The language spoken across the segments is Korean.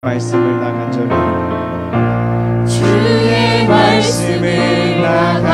말씀을 나 간절히 주의 말씀을 나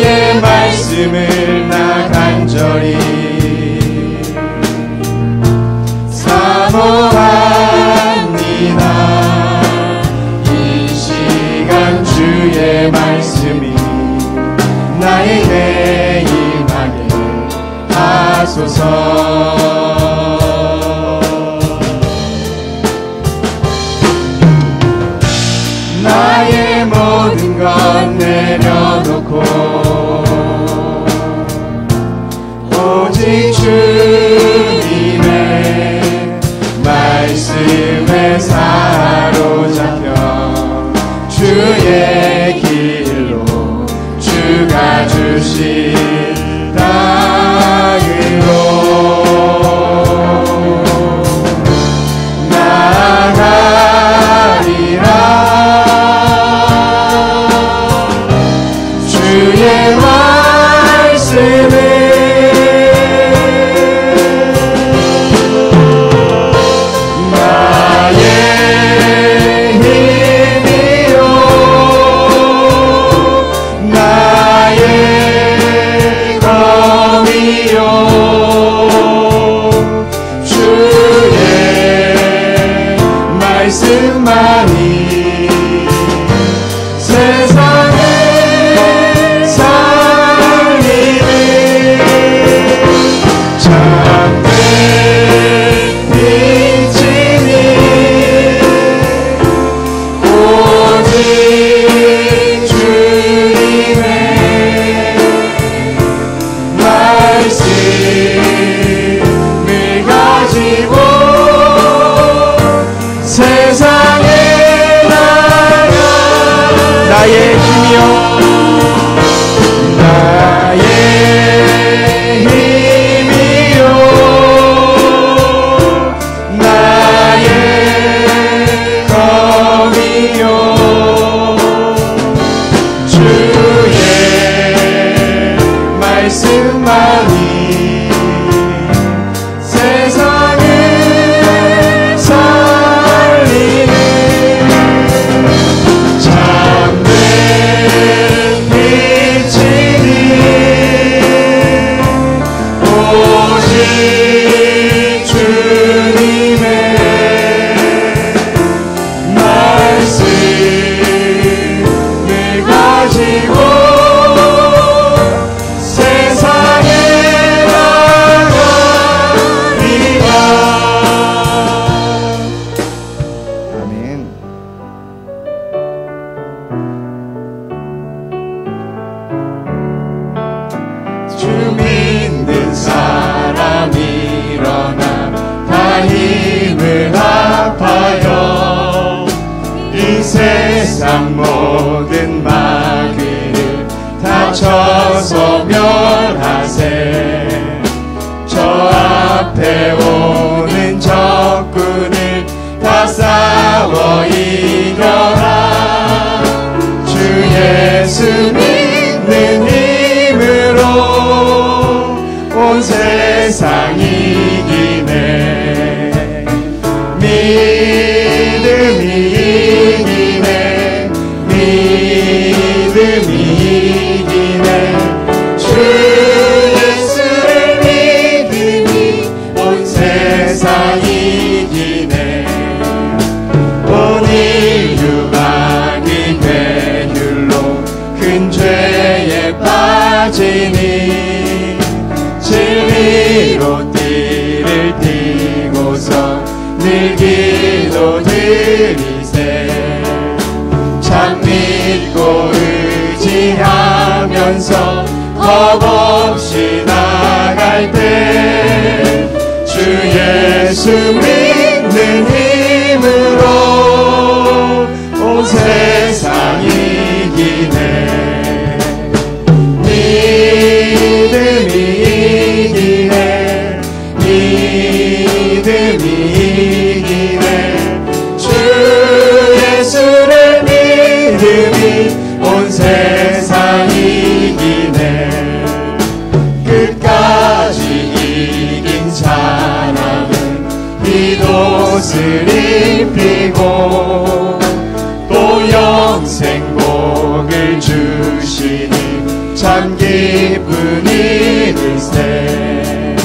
주의 말씀을 나 간절히 사모합니다 이 시간 주의 말씀이 나에게 임하게 하소서. 의지하면서 겁없이 나갈 때 주 예수 믿 일일세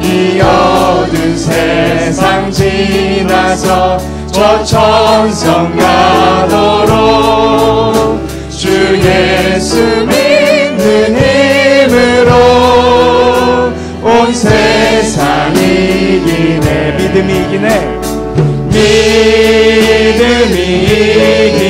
이 어두운 세상 지나서 저 천성 가도록 주 예수 믿는 힘으로 온 세상 이기네. 믿음이 이기네. 믿음이 이기네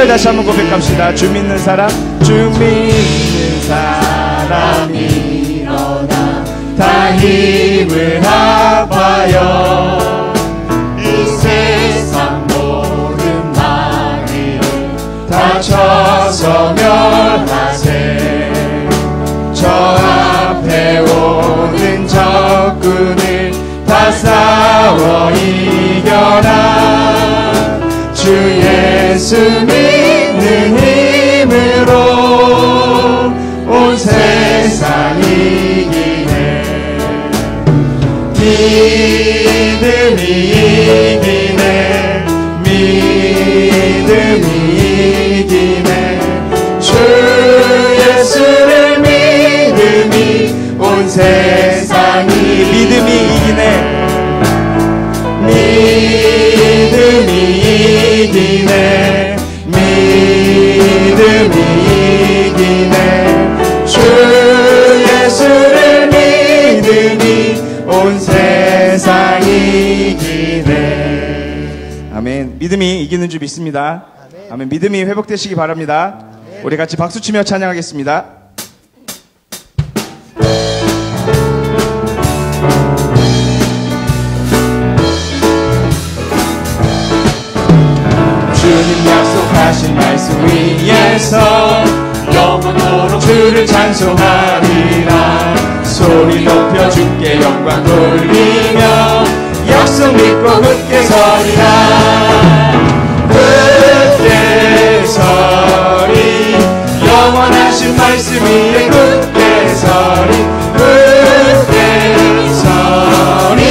1절 다시 한번 고백합시다. 주 믿는 사람, 주 믿는 사람이 일어나 다 힘을 합하여 이 세상 모든 마귀를 다 쳐서 멸하세 저 앞에 오는 적군을 다 싸워 이 예수 믿는 힘으로 온 세상 이기네. 믿음이 이기네. 믿음이 이기네. 주 예수를 믿음이 온 세상이 믿음이 이기네. 믿음이 이기네 아멘. 믿음이 이기는 줄 믿습니다. 아멘. 믿음이 회복되시기 바랍니다. 우리 같이 박수 치며 찬양하겠습니다. 주님 약속하신 말씀 위에서 영원토록 주를 찬송하리라 소리 높여 주께 영광 돌리며 약속 믿고 굳게 서리라 굳게 서리 영원하신 말씀 위에 굳게 서리 굳게 서리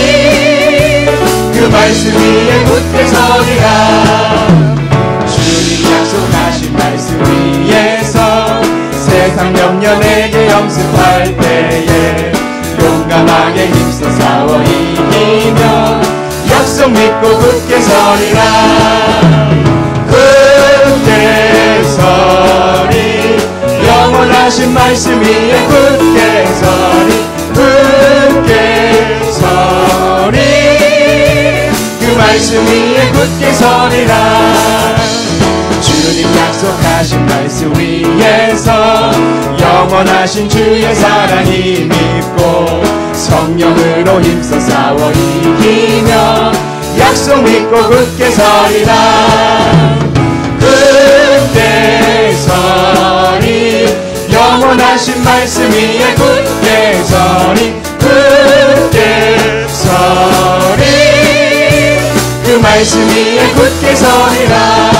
그 말씀 위에 굳게 서리라. 주님 약속하신 말씀 위에서 세상 염려 내게 염습할 때에 용감하게 힘써 싸워 이기며 약속 믿고 굳게 서리라. 굳게 서리. 영원하신 말씀 위에 굳게 서리. 굳게 서리. 그 말씀 위에 굳게 서리라 주님 약속하신 말씀 위에서 영원하신 주의 사랑이 믿고 성령으로 힘써 싸워 이기며 약속 믿고 굳게 서리라. 굳게 서리. 영원하신 말씀 위에 굳게 서리. 굳게 서리. 그 말씀 위에 굳게 서리라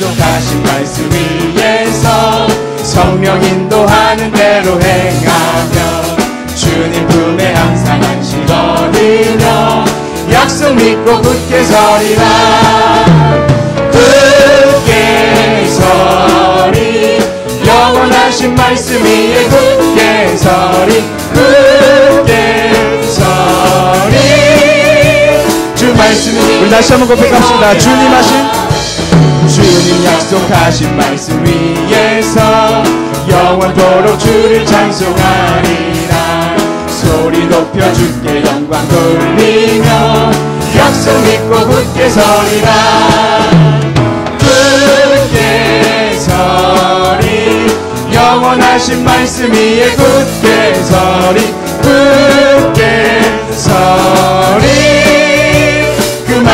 약속하신 말씀 위에서 성령 인도하는 대로 행하며 주님 품에 항상 안식 얻으며 약속 믿고 굳게 서리라. 굳게 서리. 영원하신 말씀 위에 굳게 서리. 굳게 서리. 주 말씀 우리 다시 한번 고백합시다. 주님 하신 주님 약속하신 말씀 위에서 영원토록 주를 찬송하리라. 소리 높여 주께 영광 돌리며 약속 믿고 굳게 서리라. 굳게 서리 영원하신 말씀 위에 굳게 서리 굳게 서리. 그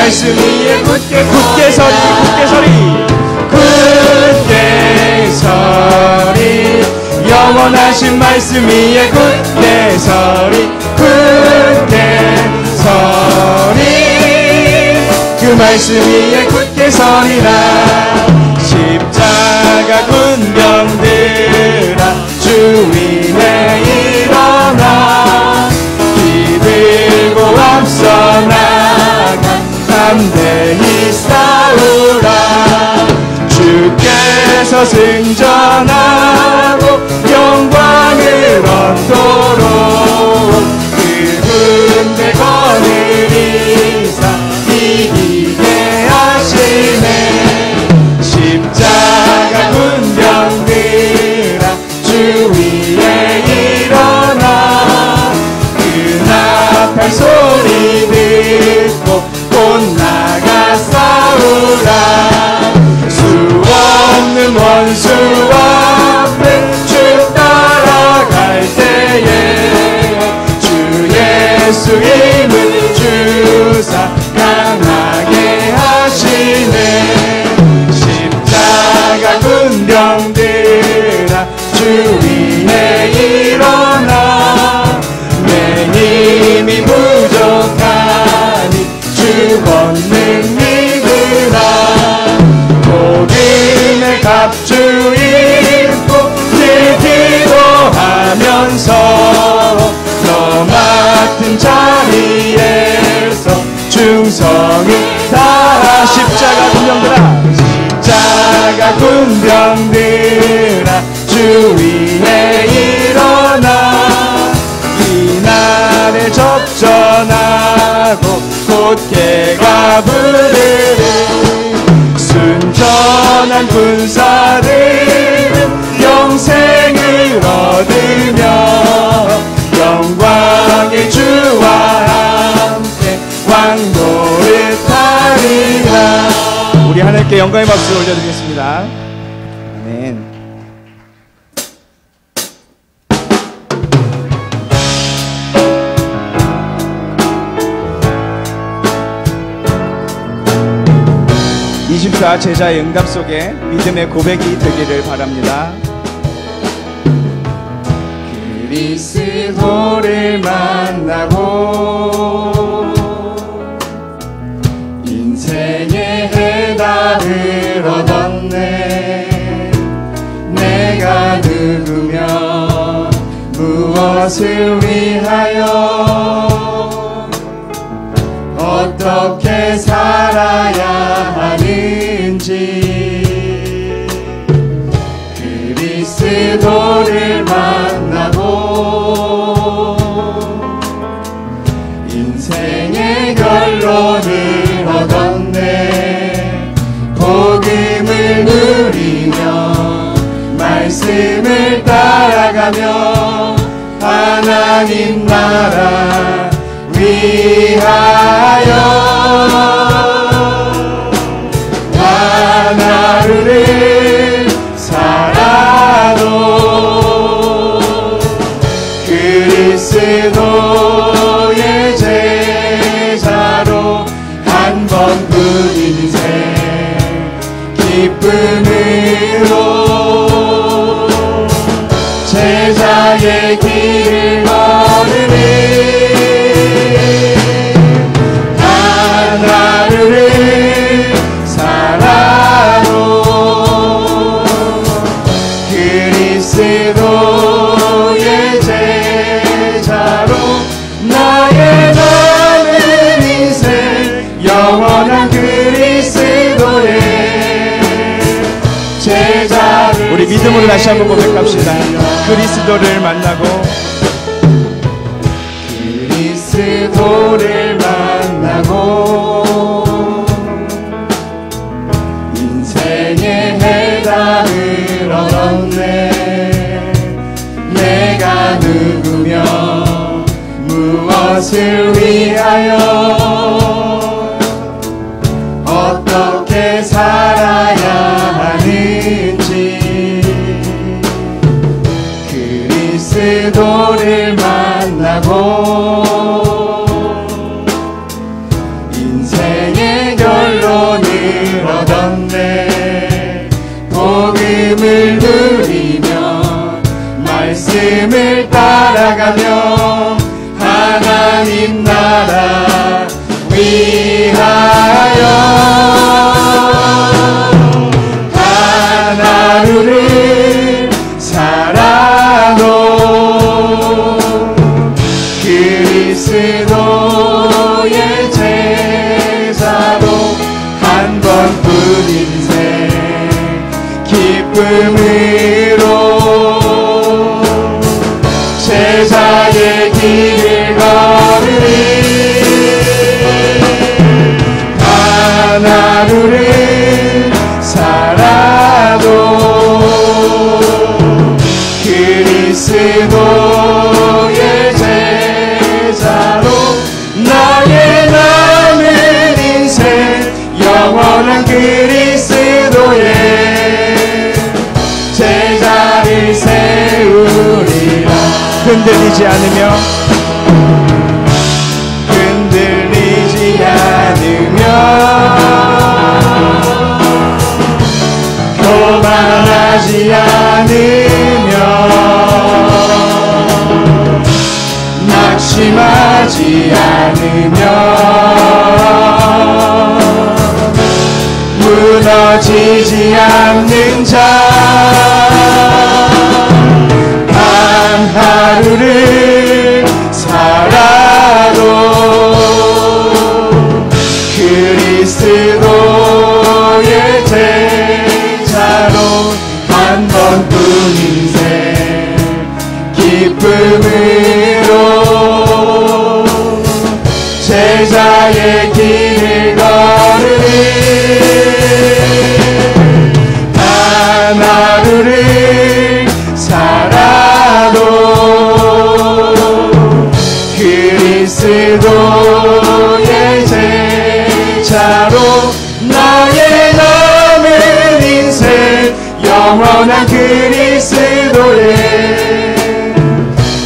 말씀 위에 굳게 굳게 서리 굳게 서리. 굳게 서리. 영원하신 말씀 위에 굳게 서리 굳게 서리. 그 말씀 위에 굳게 서리라. 십자가 군병들아 주 위에 일어나. 기들고 앞서 나가 담대히 싸우라. 주께서 승전하고 영광을 얻도록 그 군대 거느리사 이기게 하시네. 십자 위에 일어나. 이날에 접전하고 곧게 가부르리. 순전한 군사들은 영생을 얻으며 영광의 주와 함께 왕도를 타리라. 우리 하나님께 영광의 박수 올려드리겠습니다. (24) 제자의 응답 속에 믿음의 고백이 되기를 바랍니다. 그리스도를 만나고 인생의 해답을 얻었네 내가 누구며 무엇을 위하여 그리스도를 만나고 인생의 결론을 얻었네. 복음을 누리며 말씀을 따라가며 하나님 나 다시 한번 고백합시다. 그리스도를 만나고 하나님 나 흔들리지 않으며 흔들리지 않으며 교만하지 않으며 낙심하지 않으며 무너지지 않는 자단 하루를 살아도 그리스도의 제자로 한 번뿐 인생 기쁨으로 제자의 영원한 그리스도의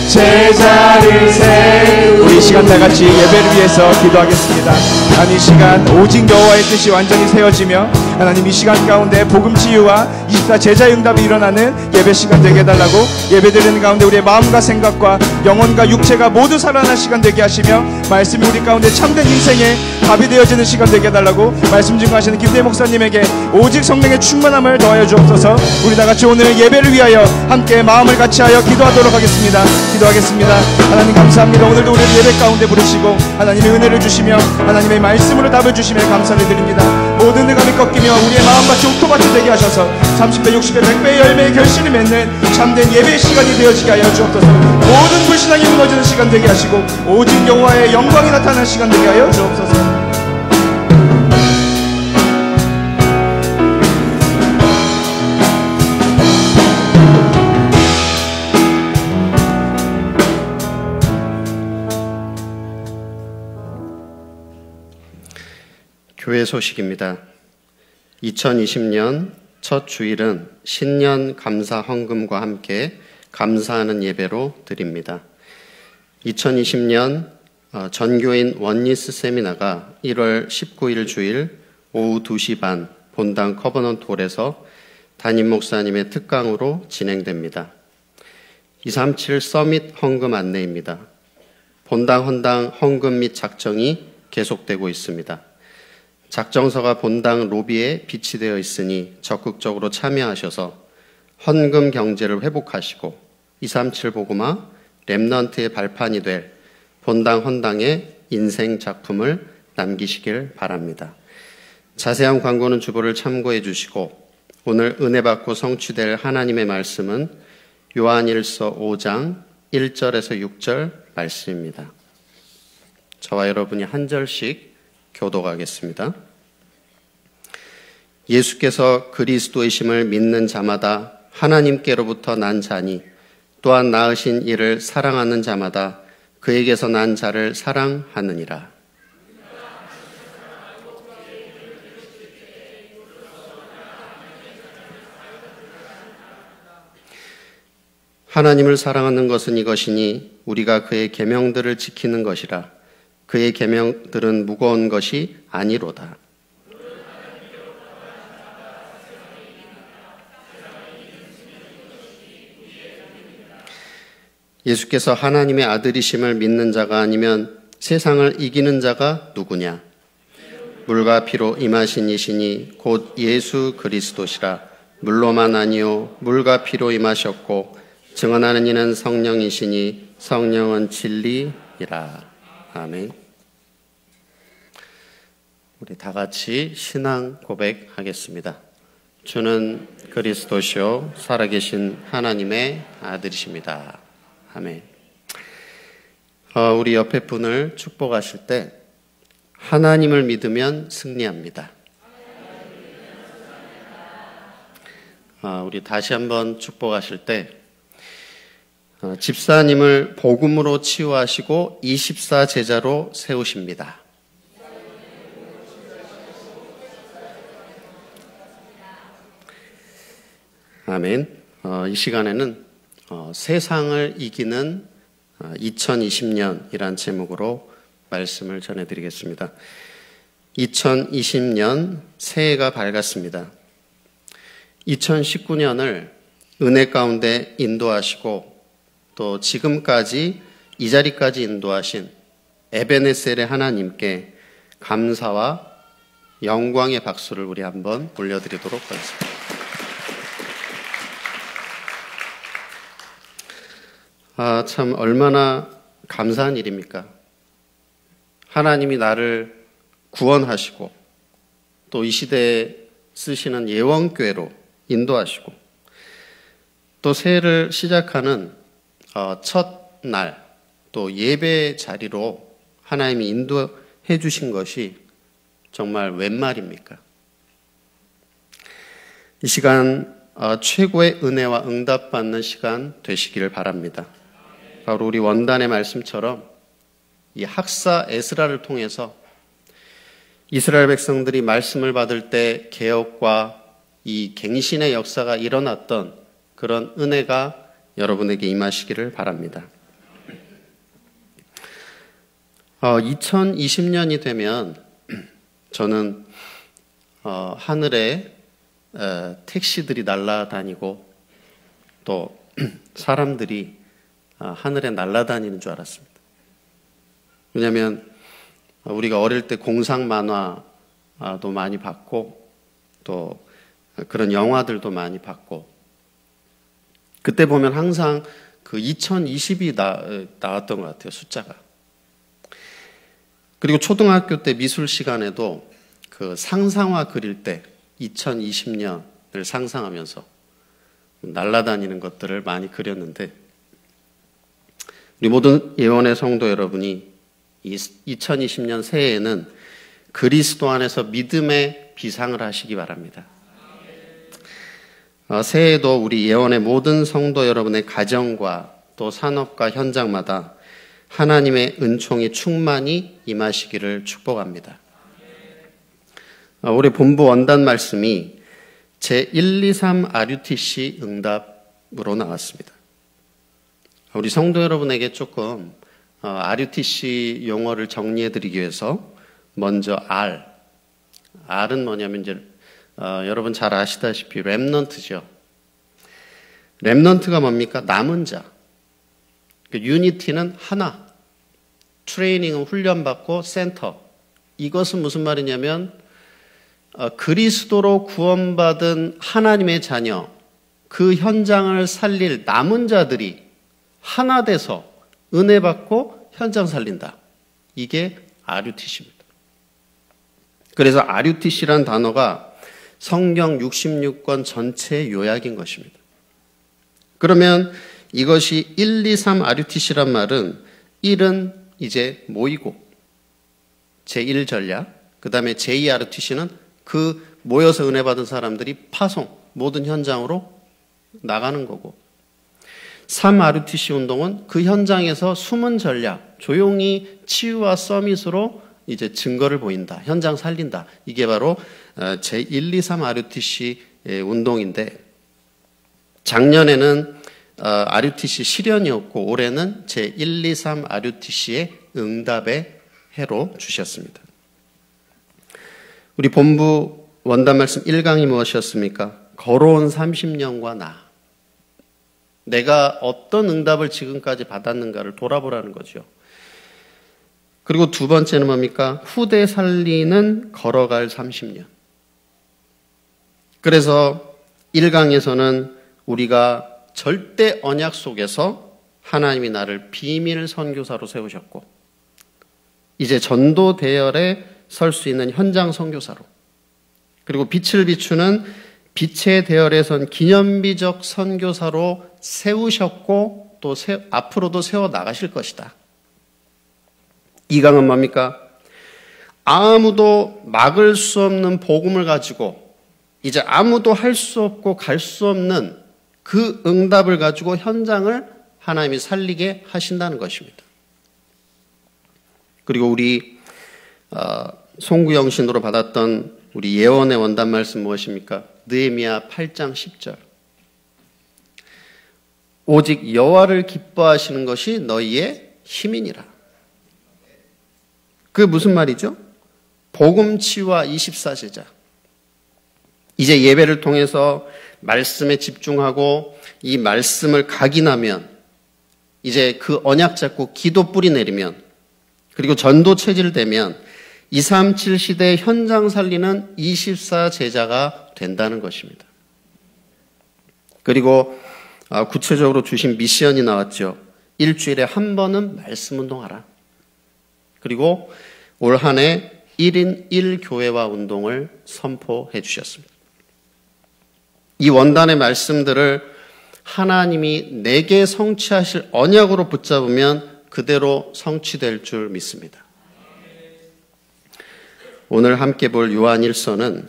제자를 세우 시간 다 같이 예배를 위해서 기도하겠습니다. 하나님 이 시간 오직 여호와의 뜻이 완전히 세워지며 하나님 이 시간 가운데 복음 치유와 24 제자 응답이 일어나는 예배 시간 되게 해달라고 예배 드리는 가운데 우리의 마음과 생각과 영혼과 육체가 모두 살아날 시간 되게 하시며 말씀이 우리 가운데 참된 인생의 답이 되어지는 시간 되게 해달라고 말씀 증거하시는 김대 목사님에게 오직 성령의 충만함을 더하여 주옵소서. 우리 다 같이 오늘 예배를 위하여 함께 마음을 같이하여 기도하도록 하겠습니다. 기도하겠습니다. 하나님 감사합니다. 오늘도 우리를 예배 가운데 부르시고 하나님의 은혜를 주시며 하나님의 말씀으로 답을 주시며 감사를 드립니다. 모든 능함이 꺾이며 우리의 마음같이 옥토밭이 되게 하셔서 30배 60배 100배의 열매의 결실을 맺는 참된 예배의 시간이 되어지게 하여 주옵소서. 모든 불신앙이 무너지는 시간 되게 하시고 오직 영화의 영광이 나타나는 시간 되게 하여 주옵소서 교회 소식입니다. 2020년 첫 주일은 신년 감사 헌금과 함께 감사하는 예배로 드립니다. 2020년 어, 전교인 oneness 세미나가 1월 19일 주일 오후 2시 반 본당 covenant 홀에서 담임 목사님의 특강으로 진행됩니다. 237 summit 헌금 안내입니다. 본당 헌당 헌금 및 작정이 계속되고 있습니다. 작정서가 본당 로비에 비치되어 있으니 적극적으로 참여하셔서 헌금 경제를 회복하시고 237 보고마 랩넌트의 발판이 될 본당 헌당의 인생 작품을 남기시길 바랍니다. 자세한 광고는 주보를 참고해 주시고 오늘 은혜 받고 성취될 하나님의 말씀은 요한일서 5장 1절에서 6절 말씀입니다. 저와 여러분이 한 절씩 교독하겠습니다. 예수께서 그리스도이심을 믿는 자마다 하나님께로부터 난 자니 또한 낳으신 이를 사랑하는 자마다 그에게서 난 자를 사랑하느니라. 하나님을 사랑하는 것은 이것이니 우리가 그의 계명들을 지키는 것이라. 그의 계명들은 무거운 것이 아니로다. 예수께서 하나님의 아들이심을 믿는 자가 아니면 세상을 이기는 자가 누구냐? 물과 피로 임하신 이시니 곧 예수 그리스도시라. 물로만 아니요 물과 피로 임하셨고 증언하는 이는 성령이시니 성령은 진리이라. 아멘. 우리 다 같이 신앙 고백하겠습니다. 주는 그리스도시요 살아계신 하나님의 아들이십니다. 아멘. 어, 우리 옆에 분을 축복하실 때 하나님을 믿으면 승리합니다. 어, 우리 다시 한번 축복하실 때 어, 집사님을 복음으로 치유하시고 24 제자로 세우십니다. 아멘. 어, 이 시간에는 어, 세상을 이기는 2020년이란 제목으로 말씀을 전해드리겠습니다. 2020년 새해가 밝았습니다. 2019년을 은혜 가운데 인도하시고 또 지금까지 이 자리까지 인도하신 에베네셀의 하나님께 감사와 영광의 박수를 우리 한번 올려드리도록 하겠습니다. 아, 참, 얼마나 감사한 일입니까? 하나님이 나를 구원하시고, 또 이 시대에 쓰시는 예원교회로 인도하시고, 또 새해를 시작하는 어, 첫 날, 또 예배 자리로 하나님이 인도해 주신 것이 정말 웬 말입니까? 이 시간 어, 최고의 은혜와 응답받는 시간 되시기를 바랍니다. 바로 우리 원단의 말씀처럼 이 학사 에스라를 통해서 이스라엘 백성들이 말씀을 받을 때 개혁과 이 갱신의 역사가 일어났던 그런 은혜가 여러분에게 임하시기를 바랍니다. 어, 2020년이 되면 저는 어, 하늘에 어, 택시들이 날아다니고 또 사람들이 어, 하늘에 날아다니는 줄 알았습니다. 왜냐하면 우리가 어릴 때 공상 만화도 많이 봤고 또 그런 영화들도 많이 봤고 그때 보면 항상 그 2020이 나, 나왔던 것 같아요 숫자가. 그리고 초등학교 때 미술 시간에도 그 상상화 그릴 때 2020년을 상상하면서 날아다니는 것들을 많이 그렸는데 우리 모든 예원의 성도 여러분이 2020년 새해에는 그리스도 안에서 믿음의 비상을 하시기 바랍니다. 어, 새해에도 우리 예원의 모든 성도 여러분의 가정과 또 산업과 현장마다 하나님의 은총이 충만히 임하시기를 축복합니다. 어, 우리 본부 원단 말씀이 제 1, 2, 3 RUTC 응답으로 나왔습니다. 우리 성도 여러분에게 조금 RUTC 어, 용어를 정리해 드리기 위해서 먼저 R. R은 뭐냐면 이제 어, 여러분 잘 아시다시피 remnant죠. remnant가 뭡니까? 남은 자. 그 unity는 하나. 트레이닝은 훈련받고 센터. 이것은 무슨 말이냐면 어, 그리스도로 구원받은 하나님의 자녀, 그 현장을 살릴 남은 자들이 하나 돼서 은혜 받고 현장 살린다. 이게 RUTC입니다. 그래서 RUTC란 단어가 성경 66권 전체의 요약인 것입니다. 그러면 이것이 1, 2, 3 RUTC란 말은 1은 이제 모이고 제1 전략, 그 다음에 제2 RUTC는 그 모여서 은혜 받은 사람들이 파송, 모든 현장으로 나가는 거고 3 RUTC 운동은 그 현장에서 숨은 전략, 조용히 치유와 서밋으로 이제 증거를 보인다. 현장 살린다. 이게 바로 어, 제 1, 2, 3 RUTC 운동인데 작년에는 어, RUTC 실현이었고 올해는 제 1, 2, 3 RUTC의 응답의 해로 주셨습니다. 우리 본부 원단 말씀 1강이 무엇이었습니까? 걸어온 30년과 나. 내가 어떤 응답을 지금까지 받았는가를 돌아보라는 거죠. 그리고 두 번째는 뭡니까? 후대 살리는 걸어갈 30년. 그래서 1강에서는 우리가 절대 언약 속에서 하나님이 나를 비밀 선교사로 세우셨고, 이제 전도 대열에 설 수 있는 현장 선교사로, 그리고 빛을 비추는 빛의 대열에 선 기념비적 선교사로 세우셨고 또 세, 앞으로도 세워 나가실 것이다. 이강은 뭡니까? 아무도 막을 수 없는 복음을 가지고 이제 아무도 할 수 없고 갈 수 없는 그 응답을 가지고 현장을 하나님이 살리게 하신다는 것입니다. 그리고 우리 어, 송구영신으로 받았던 우리 예언의 원단 말씀 무엇입니까? 느헤미야 8장 10절. 오직 여호와를 기뻐하시는 것이 너희의 힘이니라. 그 무슨 말이죠? 복음치와 24제자. 이제 예배를 통해서 말씀에 집중하고 이 말씀을 각인하면 이제 그 언약 잡고 기도 뿌리 내리면 그리고 전도 체질 되면 237 시대 현장 살리는 24 제자가 된다는 것입니다. 그리고 아, 구체적으로 주신 미션이 나왔죠. 일주일에 한 번은 말씀 운동하라. 그리고 올 한 해 1인 1교회와 운동을 선포해 주셨습니다. 이 원단의 말씀들을 하나님이 내게 성취하실 언약으로 붙잡으면 그대로 성취될 줄 믿습니다. 오늘 함께 볼 요한 1서는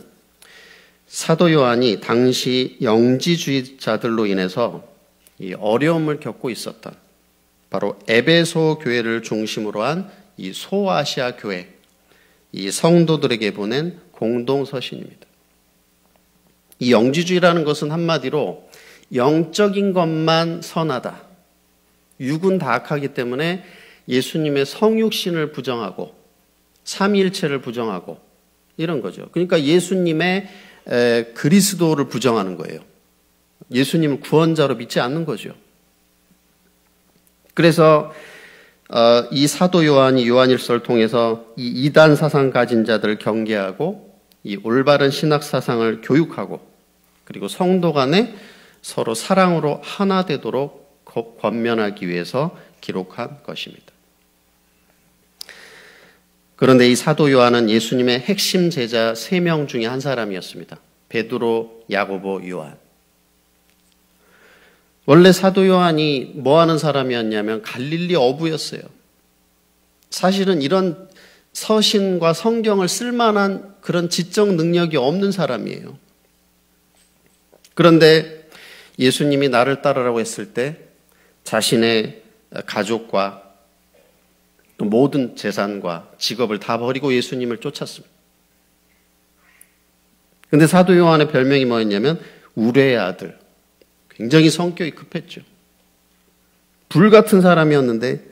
사도 요한이 당시 영지주의자들로 인해서 어려움을 겪고 있었던 바로 에베소 교회를 중심으로 한 이 소아시아 교회, 이 성도들에게 보낸 공동 서신입니다. 이 영지주의라는 것은 한마디로 영적인 것만 선하다. 육은 다 악하기 때문에 예수님의 성육신을 부정하고 삼위일체를 부정하고 이런 거죠. 그러니까 예수님의 그리스도를 부정하는 거예요. 예수님을 구원자로 믿지 않는 거죠. 그래서 어, 이 사도 요한이 요한일서를 통해서 이 이단 사상 가진 자들을 경계하고 이 올바른 신학 사상을 교육하고 그리고 성도 간에 서로 사랑으로 하나 되도록 권면하기 위해서 기록한 것입니다. 그런데 이 사도 요한은 예수님의 핵심 제자 세명 중에 한 사람이었습니다. 베드로, 야고보, 요한. 원래 사도 요한이 뭐 하는 사람이었냐면 갈릴리 어부였어요. 사실은 이런 서신과 성경을 쓸만한 그런 지적 능력이 없는 사람이에요. 그런데 예수님이 나를 따르라고 했을 때 자신의 가족과 모든 재산과 직업을 다 버리고 예수님을 쫓았습니다. 근데 사도 요한의 별명이 뭐였냐면 우레의 아들. 굉장히 성격이 급했죠. 불 같은 사람이었는데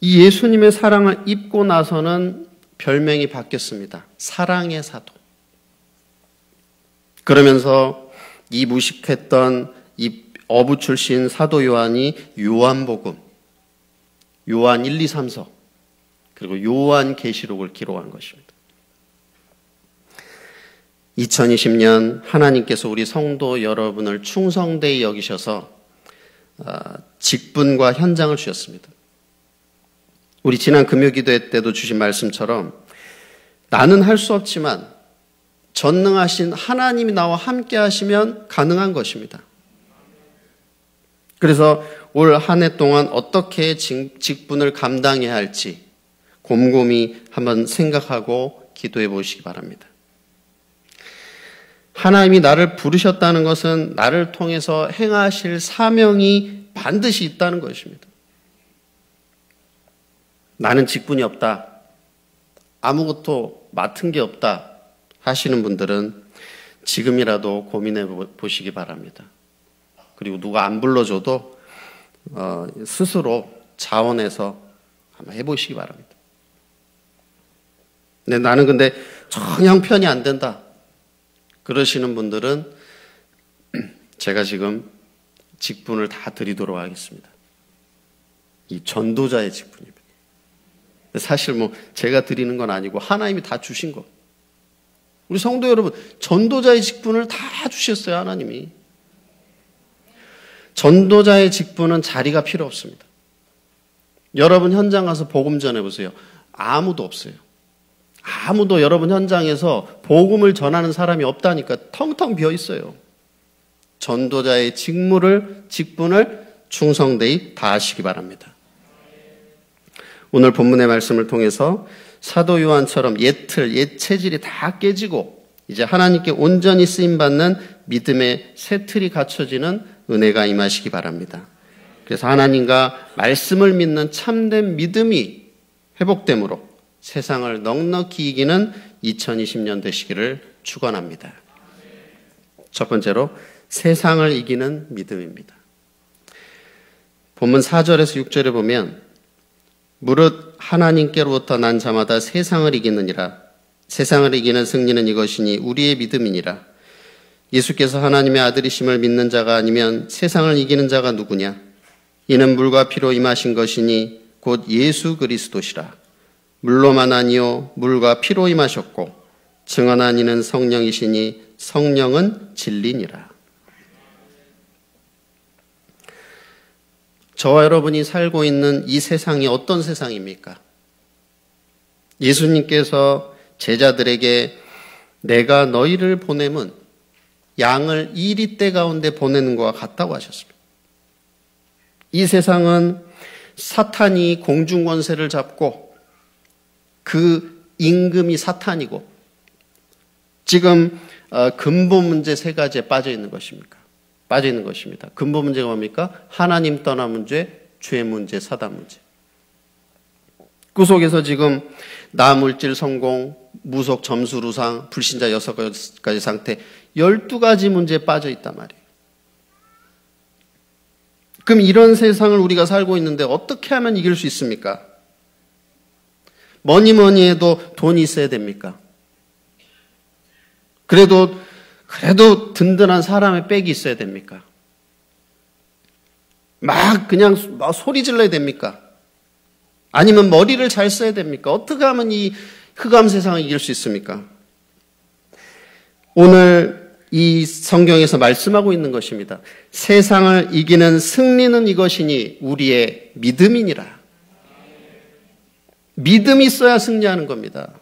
이 예수님의 사랑을 입고 나서는 별명이 바뀌었습니다. 사랑의 사도. 그러면서 이 무식했던 이 어부 출신 사도 요한이 요한복음, 요한 1, 2, 3서 그리고 요한 계시록을 기록한 것입니다. 2020년 하나님께서 우리 성도 여러분을 충성되이 여기셔서 아, 직분과 현장을 주셨습니다. 우리 지난 금요기도회 때도 주신 말씀처럼 나는 할 수 없지만 전능하신 하나님이 나와 함께 하시면 가능한 것입니다. 그래서 올 한 해 동안 어떻게 직분을 감당해야 할지 곰곰이 한번 생각하고 기도해 보시기 바랍니다. 하나님이 나를 부르셨다는 것은 나를 통해서 행하실 사명이 반드시 있다는 것입니다. 나는 직분이 없다. 아무것도 맡은 게 없다. 하시는 분들은 지금이라도 고민해 보시기 바랍니다. 그리고 누가 안 불러줘도 어, 스스로 자원해서 한번 해보시기 바랍니다. 네, 나는 근데 전혀 편이 안 된다. 그러시는 분들은 제가 지금 직분을 다 드리도록 하겠습니다. 이 전도자의 직분입니다. 사실 뭐 제가 드리는 건 아니고 하나님이 다 주신 거. 우리 성도 여러분, 전도자의 직분을 다 주셨어요, 하나님이. 전도자의 직분은 자리가 필요 없습니다. 여러분 현장 가서 복음 전해 보세요. 아무도 없어요. 아무도 여러분 현장에서 복음을 전하는 사람이 없다니까 텅텅 비어 있어요. 전도자의 직무를 직분을 충성되이 다하시기 바랍니다. 오늘 본문의 말씀을 통해서 사도 요한처럼 옛 틀, 옛 체질이 다 깨지고 이제 하나님께 온전히 쓰임 받는 믿음의 새 틀이 갖춰지는 은혜가 임하시기 바랍니다. 그래서 하나님과 말씀을 믿는 참된 믿음이 회복됨으로 세상을 넉넉히 이기는 2020년 되시기를 축원합니다. 첫 번째로 세상을 이기는 믿음입니다. 본문 4절에서 6절에 보면 무릇 하나님께로부터 난 자마다 세상을 이기느니라 세상을 이기는 승리는 이것이니 우리의 믿음이니라 예수께서 하나님의 아들이심을 믿는 자가 아니면 세상을 이기는 자가 누구냐 이는 물과 피로 임하신 것이니 곧 예수 그리스도시라 물로만 아니요 물과 피로 임하셨고 증언한 이는 성령이시니 성령은 진리니라. 저와 여러분이 살고 있는 이 세상이 어떤 세상입니까? 예수님께서 제자들에게 내가 너희를 보내면 양을 이리때 가운데 보내는 것과 같다고 하셨습니다. 이 세상은 사탄이 공중 권세를 잡고 그 임금이 사탄이고 지금 어, 근본 문제 세 가지에 빠져 있는 것입니까? 빠져 있는 것입니다. 근본 문제가 뭡니까? 하나님 떠나 문제, 죄 문제, 사단 문제. 그 속에서 지금 나물질 성공, 무속 점수 루상, 불신자 여섯 가지 상태, 열두 가지 문제에 빠져 있단 말이에요. 그럼 이런 세상을 우리가 살고 있는데 어떻게 하면 이길 수 있습니까? 뭐니 뭐니 해도 돈이 있어야 됩니까? 그래도, 그래도 든든한 사람의 백이 있어야 됩니까? 막 그냥 막 소리 질러야 됩니까? 아니면 머리를 잘 써야 됩니까? 어떻게 하면 이 흑암 세상을 이길 수 있습니까? 오늘 이 성경에서 말씀하고 있는 것입니다. 세상을 이기는 승리는 이것이니 우리의 믿음이니라. 믿음이 있어야 승리하는 겁니다.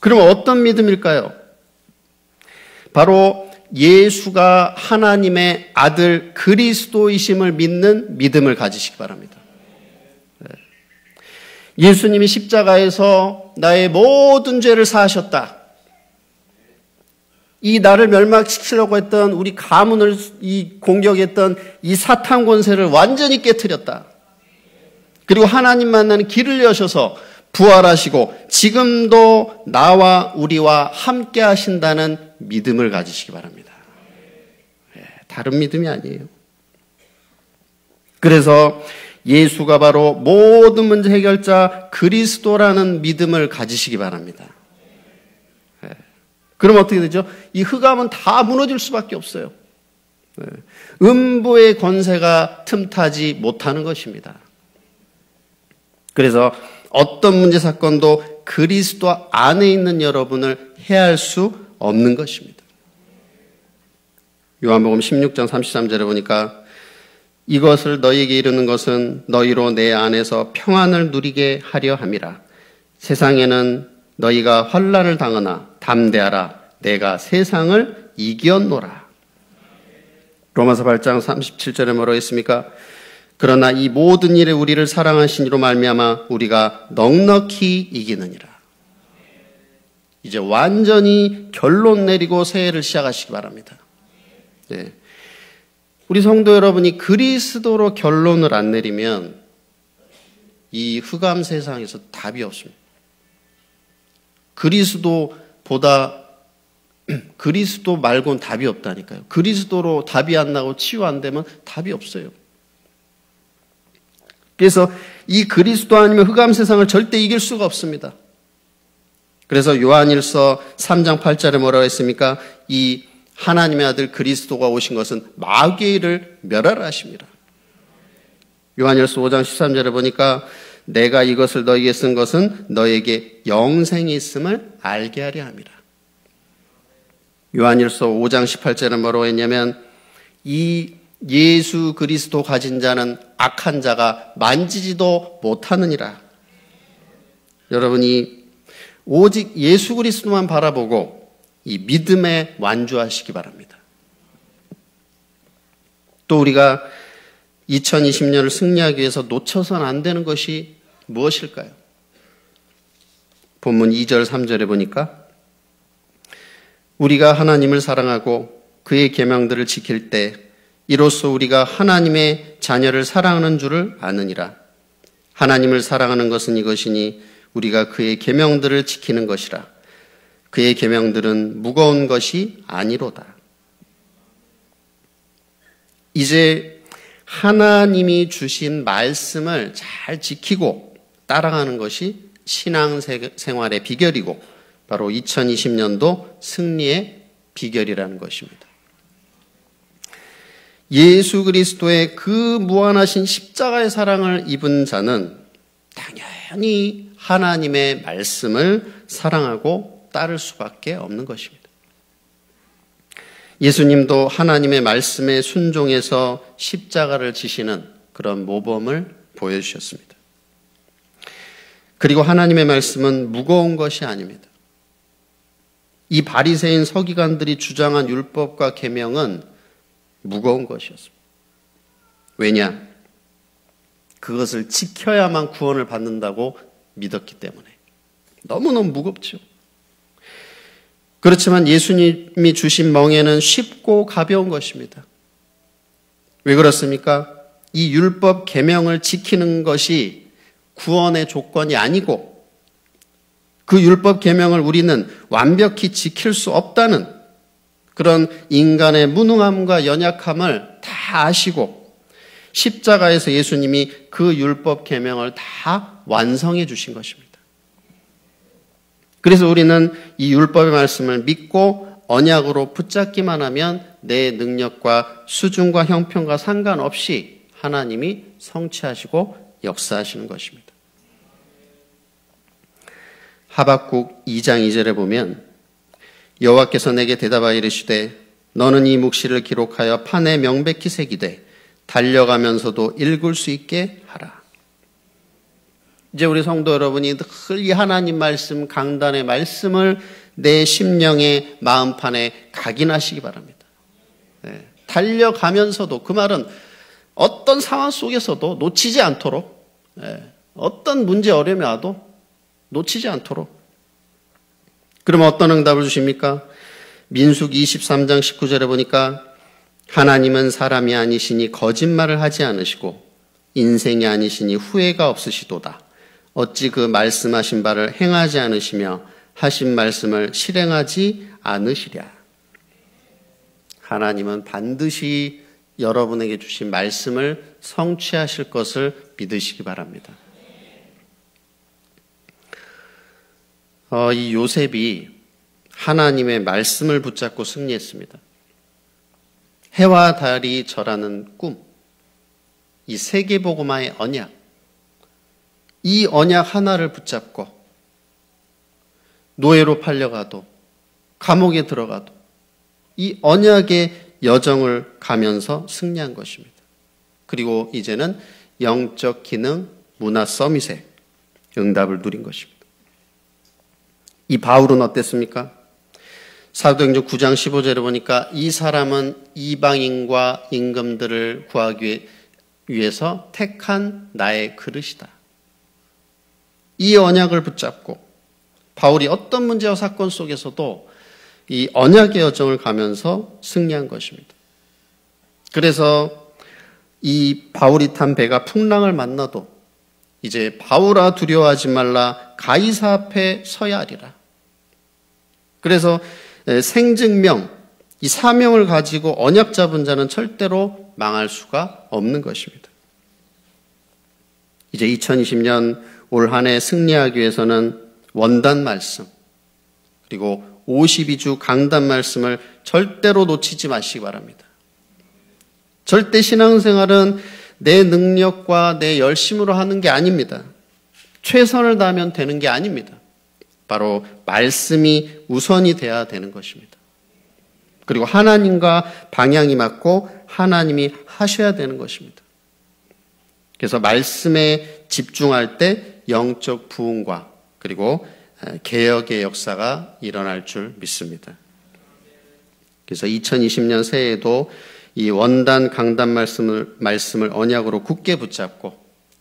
그럼 어떤 믿음일까요? 바로 예수가 하나님의 아들 그리스도이심을 믿는 믿음을 가지시기 바랍니다. 예수님이 십자가에서 나의 모든 죄를 사하셨다. 이 나를 멸망시키려고 했던 우리 가문을 이 공격했던 이 사탄 권세를 완전히 깨뜨렸다. 그리고 하나님 만나는 길을 여셔서 부활하시고 지금도 나와 우리와 함께 하신다는 믿음을 가지시기 바랍니다. 예, 다른 믿음이 아니에요. 그래서 예수가 바로 모든 문제 해결자 그리스도라는 믿음을 가지시기 바랍니다. 예, 그럼 어떻게 되죠? 이 흑암은 다 무너질 수밖에 없어요. 예, 음부의 권세가 틈타지 못하는 것입니다. 그래서 어떤 문제 사건도 그리스도 안에 있는 여러분을 해할 수 없는 것입니다. 요한복음 16장 33절에 보니까 이것을 너희에게 이르는 것은 너희로 내 안에서 평안을 누리게 하려 함이라. 세상에는 너희가 환란을 당하나 담대하라 내가 세상을 이겼노라. 로마서 8장 37절에 뭐라고 했습니까? 그러나 이 모든 일에 우리를 사랑하신 이로 말미암아 우리가 넉넉히 이기느니라. 이제 완전히 결론 내리고 새해를 시작하시기 바랍니다. 네. 우리 성도 여러분이 그리스도로 결론을 안 내리면 이 흑암 세상에서 답이 없습니다. 그리스도보다 그리스도 말고는 답이 없다니까요. 그리스도로 답이 안 나고 치유 안 되면 답이 없어요. 그래서 이 그리스도 아니면 흑암 세상을 절대 이길 수가 없습니다. 그래서 요한일서 3장 8절에 뭐라고 했습니까? 이 하나님의 아들 그리스도가 오신 것은 마귀를 멸하라 하십니다. 요한일서 5장 13절에 보니까 내가 이것을 너에게 쓴 것은 너에게 영생이 있음을 알게 하려 합니다. 요한일서 5장 18절은 뭐라고 했냐면 이 예수 그리스도 가진 자는 악한 자가 만지지도 못하느니라. 여러분이 오직 예수 그리스도만 바라보고 이 믿음에 완주하시기 바랍니다. 또 우리가 2020년을 승리하기 위해서 놓쳐선 안 되는 것이 무엇일까요? 본문 2절, 3절에 보니까 우리가 하나님을 사랑하고 그의 계명들을 지킬 때 이로써 우리가 하나님의 자녀를 사랑하는 줄을 아느니라. 하나님을 사랑하는 것은 이것이니 우리가 그의 계명들을 지키는 것이라. 그의 계명들은 무거운 것이 아니로다. 이제 하나님이 주신 말씀을 잘 지키고 따라가는 것이 신앙 생활의 비결이고 바로 2020년도 승리의 비결이라는 것입니다. 예수 그리스도의 그 무한하신 십자가의 사랑을 입은 자는 당연히 하나님의 말씀을 사랑하고 따를 수밖에 없는 것입니다. 예수님도 하나님의 말씀에 순종해서 십자가를 지시는 그런 모범을 보여주셨습니다. 그리고 하나님의 말씀은 무거운 것이 아닙니다. 이 바리새인 서기관들이 주장한 율법과 계명은 무거운 것이었습니다. 왜냐? 그것을 지켜야만 구원을 받는다고 믿었기 때문에. 너무너무 무겁죠. 그렇지만 예수님이 주신 멍에는 쉽고 가벼운 것입니다. 왜 그렇습니까? 이 율법 계명을 지키는 것이 구원의 조건이 아니고 그 율법 계명을 우리는 완벽히 지킬 수 없다는 그런 인간의 무능함과 연약함을 다 아시고 십자가에서 예수님이 그 율법 계명을 다 완성해 주신 것입니다. 그래서 우리는 이 율법의 말씀을 믿고 언약으로 붙잡기만 하면 내 능력과 수준과 형편과 상관없이 하나님이 성취하시고 역사하시는 것입니다. 하박국 2장 2절에 보면 여호와께서 내게 대답하여 이르시되 너는 이 묵시를 기록하여 판에 명백히 새기되 달려가면서도 읽을 수 있게 하라. 이제 우리 성도 여러분이 늘 이 하나님 말씀 강단의 말씀을 내 심령의 마음판에 각인하시기 바랍니다. 네. 달려가면서도 그 말은 어떤 상황 속에서도 놓치지 않도록 네. 어떤 문제 어려움이 와도 놓치지 않도록. 그러면 어떤 응답을 주십니까? 민숙 23장 19절에 보니까 하나님은 사람이 아니시니 거짓말을 하지 않으시고 인생이 아니시니 후회가 없으시도다. 어찌 그 말씀하신 바를 행하지 않으시며 하신 말씀을 실행하지 않으시랴. 하나님은 반드시 여러분에게 주신 말씀을 성취하실 것을 믿으시기 바랍니다. 어, 이 요셉이 하나님의 말씀을 붙잡고 승리했습니다. 해와 달이 절하는 꿈, 이 세계보고마의 언약, 이 언약 하나를 붙잡고 노예로 팔려가도 감옥에 들어가도 이 언약의 여정을 가면서 승리한 것입니다. 그리고 이제는 영적 기능 문화 서밋에 응답을 누린 것입니다. 이 바울은 어땠습니까? 사도행전 9장 15절에 보니까 이 사람은 이방인과 임금들을 구하기 위해서 택한 나의 그릇이다. 이 언약을 붙잡고 바울이 어떤 문제와 사건 속에서도 이 언약의 여정을 가면서 승리한 것입니다. 그래서 이 바울이 탄 배가 풍랑을 만나도 이제 바울아 두려워하지 말라 가이사 앞에 서야 하리라. 그래서 생증명, 이 사명을 가지고 언약 잡은 자는 절대로 망할 수가 없는 것입니다. 이제 2020년 올 한 해 승리하기 위해서는 원단 말씀, 그리고 52주 강단 말씀을 절대로 놓치지 마시기 바랍니다. 절대 신앙생활은 내 능력과 내 열심으로 하는 게 아닙니다. 최선을 다하면 되는 게 아닙니다. 바로 말씀이 우선이 돼야 되는 것입니다. 그리고 하나님과 방향이 맞고 하나님이 하셔야 되는 것입니다. 그래서 말씀에 집중할 때 영적 부흥과 그리고 개혁의 역사가 일어날 줄 믿습니다. 그래서 2020년 새해에도 이 원단 강단 말씀을 말씀을 언약으로 굳게 붙잡고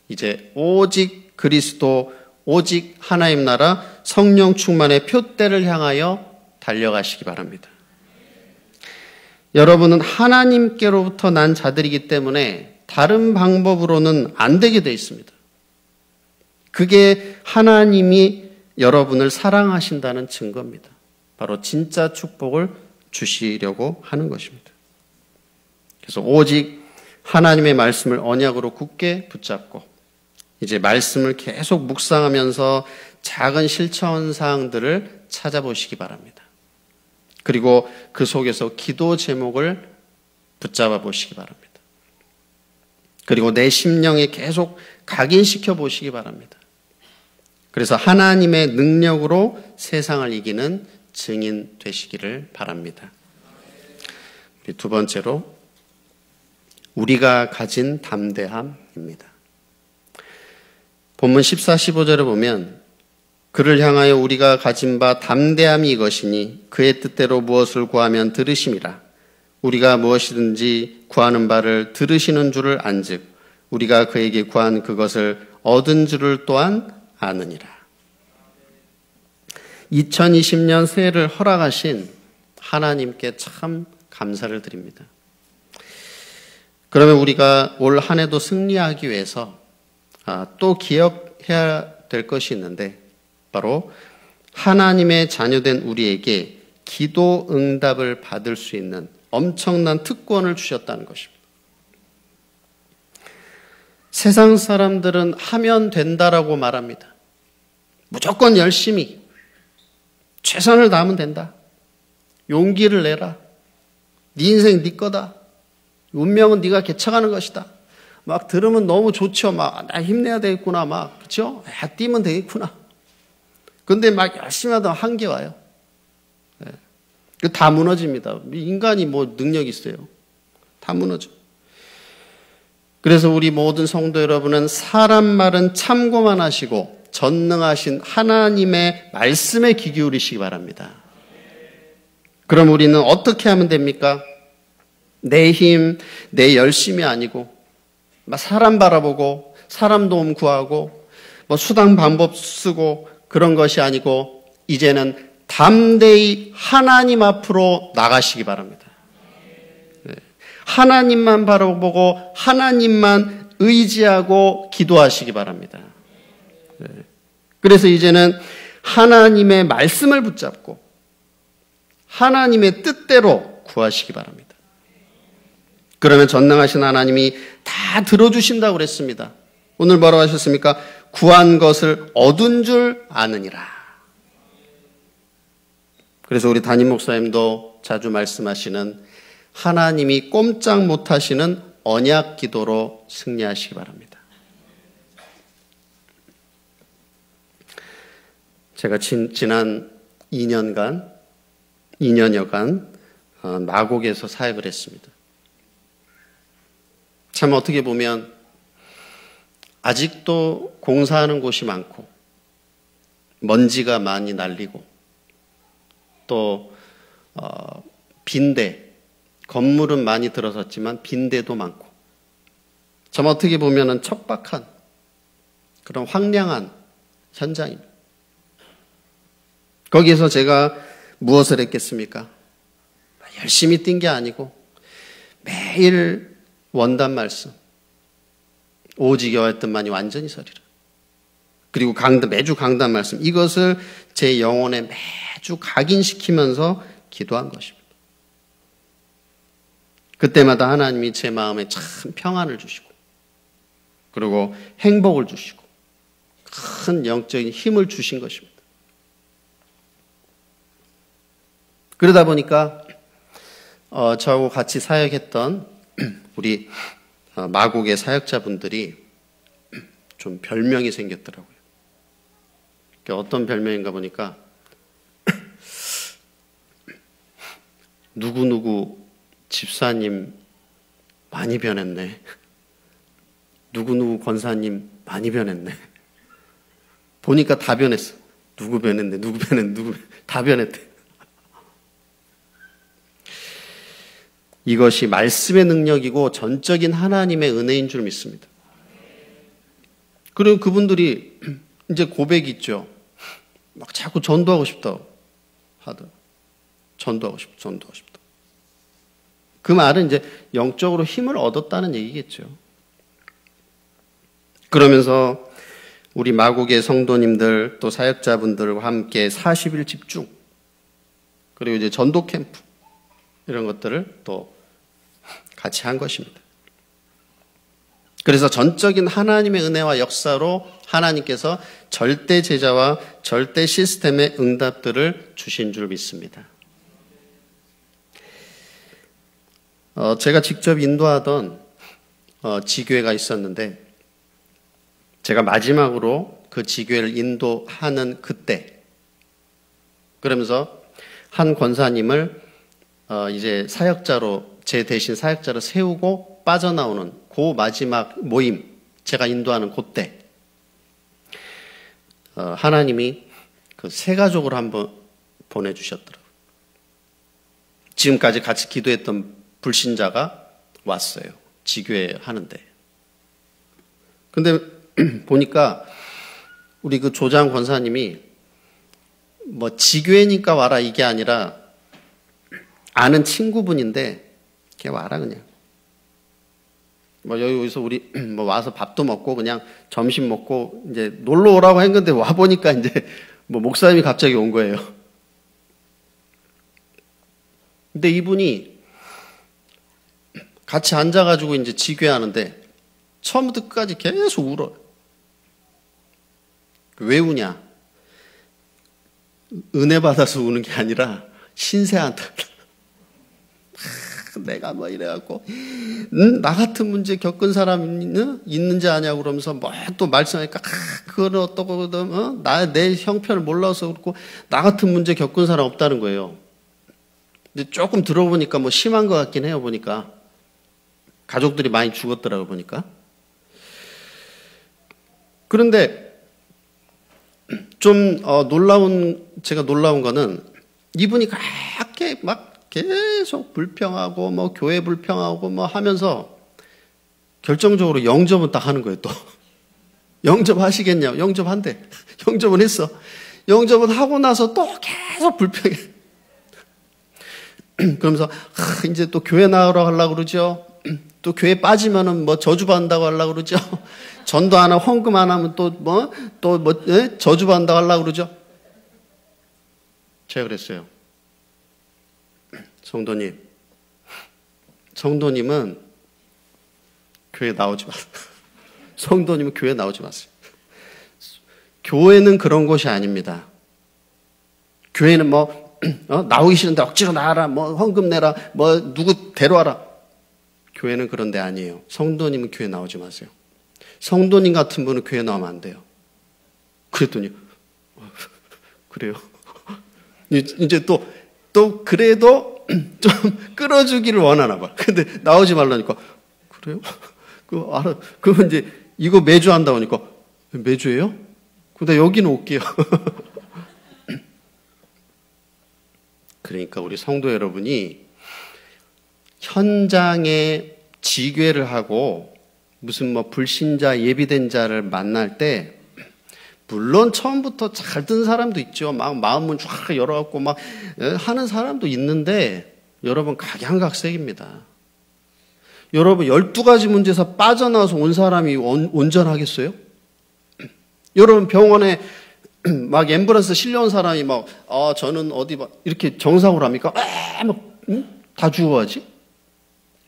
이제 오직 그리스도 오직 하나님 나라 성령 충만의 표대를 향하여 달려가시기 바랍니다. 여러분은 하나님께로부터 난 자들이기 때문에 다른 방법으로는 안 되게 되어 있습니다. 그게 하나님이 여러분을 사랑하신다는 증거입니다. 바로 진짜 축복을 주시려고 하는 것입니다. 그래서 오직 하나님의 말씀을 언약으로 굳게 붙잡고 이제 말씀을 계속 묵상하면서 작은 실천 사항들을 찾아보시기 바랍니다. 그리고 그 속에서 기도 제목을 붙잡아 보시기 바랍니다. 그리고 내 심령에 계속 각인시켜 보시기 바랍니다. 그래서 하나님의 능력으로 세상을 이기는 증인 되시기를 바랍니다. 두 번째로 우리가 가진 담대함입니다. 본문 14, 15절을 보면 그를 향하여 우리가 가진 바 담대함이 이것이니 그의 뜻대로 무엇을 구하면 들으심이라. 우리가 무엇이든지 구하는 바를 들으시는 줄을 안즉 우리가 그에게 구한 그것을 얻은 줄을 또한 아느니라. 2020년 새해를 허락하신 하나님께 참 감사를 드립니다. 그러면 우리가 올 한 해도 승리하기 위해서 아, 또 기억해야 될 것이 있는데 바로 하나님의 자녀된 우리에게 기도 응답을 받을 수 있는 엄청난 특권을 주셨다는 것입니다. 세상 사람들은 하면 된다라고 말합니다. 무조건 열심히 최선을 다하면 된다. 용기를 내라. 네 인생 네 거다. 운명은 네가 개척하는 것이다. 막 들으면 너무 좋죠. 막, 나 힘내야 되겠구나. 막? 야, 뛰면 되겠구나. 근데 막 열심히 하다 한계 와요. 네. 다 무너집니다. 인간이 뭐 능력 있어요. 다 무너져. 그래서 우리 모든 성도 여러분은 사람 말은 참고만 하시고 전능하신 하나님의 말씀에 귀 기울이시기 바랍니다. 그럼 우리는 어떻게 하면 됩니까? 내 힘, 내 열심이 아니고, 사람 바라보고, 사람 도움 구하고, 뭐 수당 방법 쓰고, 그런 것이 아니고, 이제는 담대히 하나님 앞으로 나가시기 바랍니다. 네. 하나님만 바라보고, 하나님만 의지하고 기도하시기 바랍니다. 네. 그래서 이제는 하나님의 말씀을 붙잡고, 하나님의 뜻대로 구하시기 바랍니다. 그러면 전능하신 하나님이 다 들어주신다고 그랬습니다. 오늘 뭐라고 하셨습니까? 구한 것을 얻은 줄 아느니라. 그래서 우리 담임 목사님도 자주 말씀하시는 하나님이 꼼짝 못하시는 언약 기도로 승리하시기 바랍니다. 제가 지난 2년간, 2년여간 어, 마곡에서 사역을 했습니다. 참 어떻게 보면 아직도 공사하는 곳이 많고 먼지가 많이 날리고 또 어, 빈대 건물은 많이 들어섰지만 빈대도 많고 좀 어떻게 보면은 척박한 그런 황량한 현장입니다. 거기에서 제가 무엇을 했겠습니까? 열심히 뛴 게 아니고 매일 원단 말씀 오직 여호와 뜻만이 완전히 서리라. 그리고 강단 매주 강단 말씀 이것을 제 영혼에 매주 각인시키면서 기도한 것입니다. 그때마다 하나님이 제 마음에 참 평안을 주시고 그리고 행복을 주시고 큰 영적인 힘을 주신 것입니다. 그러다 보니까 어, 저하고 같이 사역했던 우리 어, 마곡의 사역자분들이 좀 별명이 생겼더라고요. 어떤 별명인가 보니까 누구누구 집사님 많이 변했네. 누구누구 권사님 많이 변했네. 보니까 다 변했어. 누구 변했네, 누구 변했네, 누구, 다 변했대. 이것이 말씀의 능력이고 전적인 하나님의 은혜인 줄 믿습니다. 그리고 그분들이 이제 고백이 있죠. 막 자꾸 전도하고 싶다 하더. 전도하고 싶다, 전도하고 싶다. 그 말은 이제 영적으로 힘을 얻었다는 얘기겠죠. 그러면서 우리 마곡의 성도님들 또 사역자분들과 함께 40일 집중 그리고 이제 전도 캠프 이런 것들을 또 같이 한 것입니다. 그래서 전적인 하나님의 은혜와 역사로 하나님께서 절대 제자와 절대 시스템의 응답들을 주신 줄 믿습니다. 어, 제가 직접 인도하던 어, 지교회가 있었는데 제가 마지막으로 그 지교회를 인도하는 그때 그러면서 한 권사님을 어, 이제 사역자로 제 대신 사역자로 세우고 빠져나오는 그 마지막 모임 제가 인도하는 그때 어, 하나님이 그 세 가족을 한번 보내주셨더라고요. 지금까지 같이 기도했던 불신자가 왔어요. 지교회 하는데. 근데 보니까 우리 그 조장 권사님이 뭐 지교회니까 와라 이게 아니라 아는 친구분인데 걔 와라 그냥. 뭐 여기서 우리 뭐 와서 밥도 먹고 그냥 점심 먹고 이제 놀러 오라고 했는데 와 보니까 이제 뭐 목사님이 갑자기 온 거예요. 근데 이분이 같이 앉아가지고 이제 지교하는데 처음부터 끝까지 계속 울어요. 왜 우냐? 은혜 받아서 우는 게 아니라 신세한테 내가 뭐 이래갖고 음, 나 같은 문제 겪은 사람이 있는지 아냐고 그러면서 뭐 또 말씀하니까 아, 그거는 어떻고 어? 나내 형편을 몰라서 그렇고 나 같은 문제 겪은 사람 없다는 거예요. 근데 조금 들어보니까 뭐 심한 것 같긴 해요 보니까 가족들이 많이 죽었더라고 보니까 그런데 좀 어, 놀라운 제가 놀라운 거는 이분이 그렇게 막 계속 불평하고 뭐 교회 불평하고 뭐 하면서 결정적으로 영접은 딱 하는 거예요 또. 영접 하시겠냐 영접한대. 영접은 했어. 영접은 하고 나서 또 계속 불평해. 그러면서 아, 이제 또 교회 나오라 하려고 그러죠. 또 교회 빠지면은 뭐 저주받는다고 하려고 그러죠. 전도 안 하고 헌금 안 하면 또 뭐 또뭐 뭐, 예? 저주받는다고 하려고 그러죠. 제가 그랬어요 성도님, 성도님은 교회 나오지 마세요. 성도님은 교회 나오지 마세요. 교회는 그런 곳이 아닙니다. 교회는 뭐 어? 나오기 싫은데 억지로 나와라, 뭐 헌금 내라, 뭐 누구 데려와라. 교회는 그런 데 아니에요. 성도님은 교회 나오지 마세요. 성도님 같은 분은 교회 나오면 안 돼요. 그랬더니 그래요. 이제 또 또 그래도 좀 끌어주기를 원하나 봐. 근데 나오지 말라니까 그래요? 그 알아. 그러면 이제 이거 매주 한다고 하니까 매주예요? 근데 여기는 올게요. 그러니까 우리 성도 여러분이 현장에 지괴를 하고 무슨 뭐 불신자 예비된 자를 만날 때 물론 처음부터 잘 든 사람도 있죠. 막 마음은 쫙 열어갖고 막 예, 하는 사람도 있는데 여러분 각양각색입니다. 여러분 12가지 문제에서 빠져나와서 온 사람이 온, 온전하겠어요? 여러분 병원에 막 앰뷸런스 실려온 사람이 막, 아, 저는 어디 막, 이렇게 정상으로 합니까? 아, 막, 응? 다 죽어가지?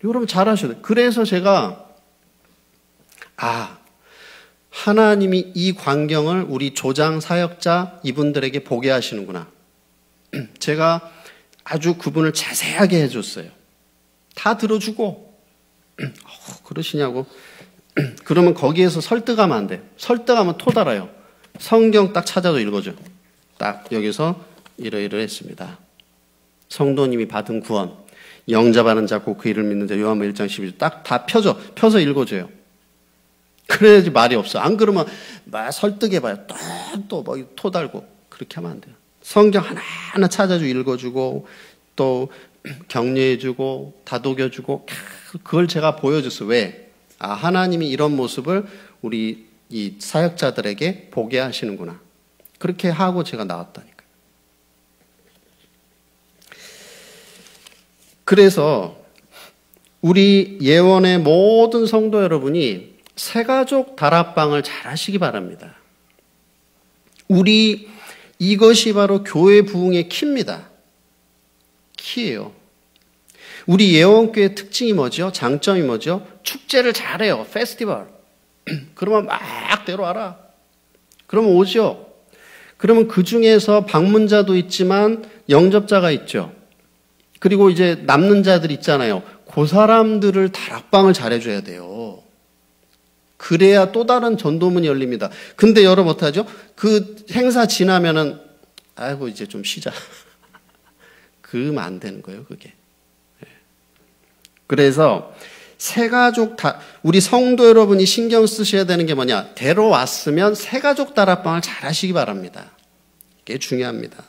여러분 잘 아셔야 돼요. 그래서 제가, 아, 하나님이 이 광경을 우리 조장 사역자 이분들에게 보게 하시는구나. 제가 아주 그분을 자세하게 해줬어요. 다 들어주고, 어, 그러시냐고. 그러면 거기에서 설득하면 안 돼. 설득하면 토 달아요. 성경 딱 찾아서 읽어줘. 딱 여기서 이러이러했습니다. 성도님이 받은 구원, 영접하는 자고 그 이를 믿는데 요한복 1장 12절 딱 다 펴줘. 펴서 읽어줘요. 그래야지 말이 없어. 안 그러면 막 설득해봐요. 또또막 토 달고 그렇게 하면 안 돼요. 성경 하나하나 찾아주고 읽어주고 또 격려해주고 다독여주고 그걸 제가 보여줬어요. 왜? 아 하나님이 이런 모습을 우리 이 사역자들에게 보게 하시는구나. 그렇게 하고 제가 나왔다니까요. 그래서 우리 예원의 모든 성도 여러분이 새가족 다락방을 잘 하시기 바랍니다. 우리 이것이 바로 교회 부흥의 키입니다. 키예요. 우리 예원교의 특징이 뭐죠? 장점이 뭐죠? 축제를 잘해요. 페스티벌. 그러면 막 데려와라. 그러면 오죠. 그러면 그 중에서 방문자도 있지만 영접자가 있죠. 그리고 이제 남는 자들 있잖아요. 그 사람들을 다락방을 잘해줘야 돼요. 그래야 또 다른 전도문이 열립니다. 근데 여러분 어떡하죠? 그 행사 지나면은, 아이고, 이제 좀 쉬자. 그러면 안 되는 거예요, 그게. 예. 그래서 새 가족 다 우리 성도 여러분이 신경 쓰셔야 되는 게 뭐냐? 데려왔으면 새 가족 다락방을 잘 하시기 바랍니다. 이게 중요합니다.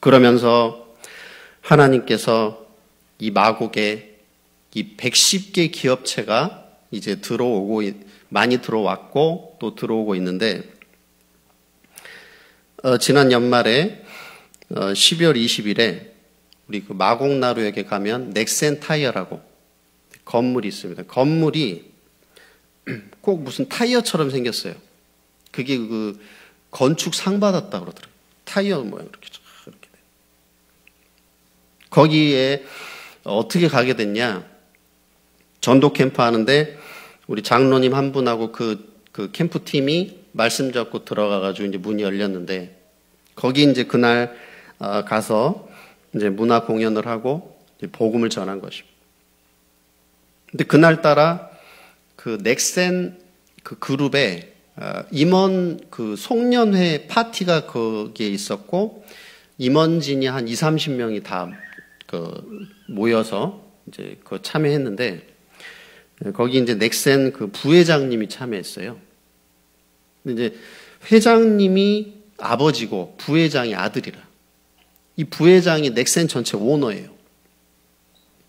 그러면서 하나님께서 이 마곡에 이 110개 기업체가 이제 들어오고 많이 들어왔고 또 들어오고 있는데 어, 지난 연말에 어, 12월 20일에 우리 그 마곡나루역에 가면 넥센 타이어라고 건물이 있습니다. 건물이 꼭 무슨 타이어처럼 생겼어요. 그게 그 건축 상 받았다 그러더라고요. 타이어 모양 이렇게 이렇게 돼. 거기에 어떻게 가게 됐냐? 전도 캠프 하는데 우리 장로님 한 분하고 그, 그 캠프 팀이 말씀 잡고 들어가가지고 이제 문이 열렸는데 거기 이제 그날 어, 가서 이제 문화 공연을 하고 복음을 전한 것입니다. 근데 그날 따라 그 넥센 그 그룹에 어, 임원 그 송년회 파티가 거기에 있었고 임원진이 한 2, 30명이 다 그 모여서 이제 그 참여했는데 거기 이제 넥센 그 부회장님이 참여했어요. 근데 이제 회장님이 아버지고 부회장이 아들이라. 이 부회장이 넥센 전체 오너예요.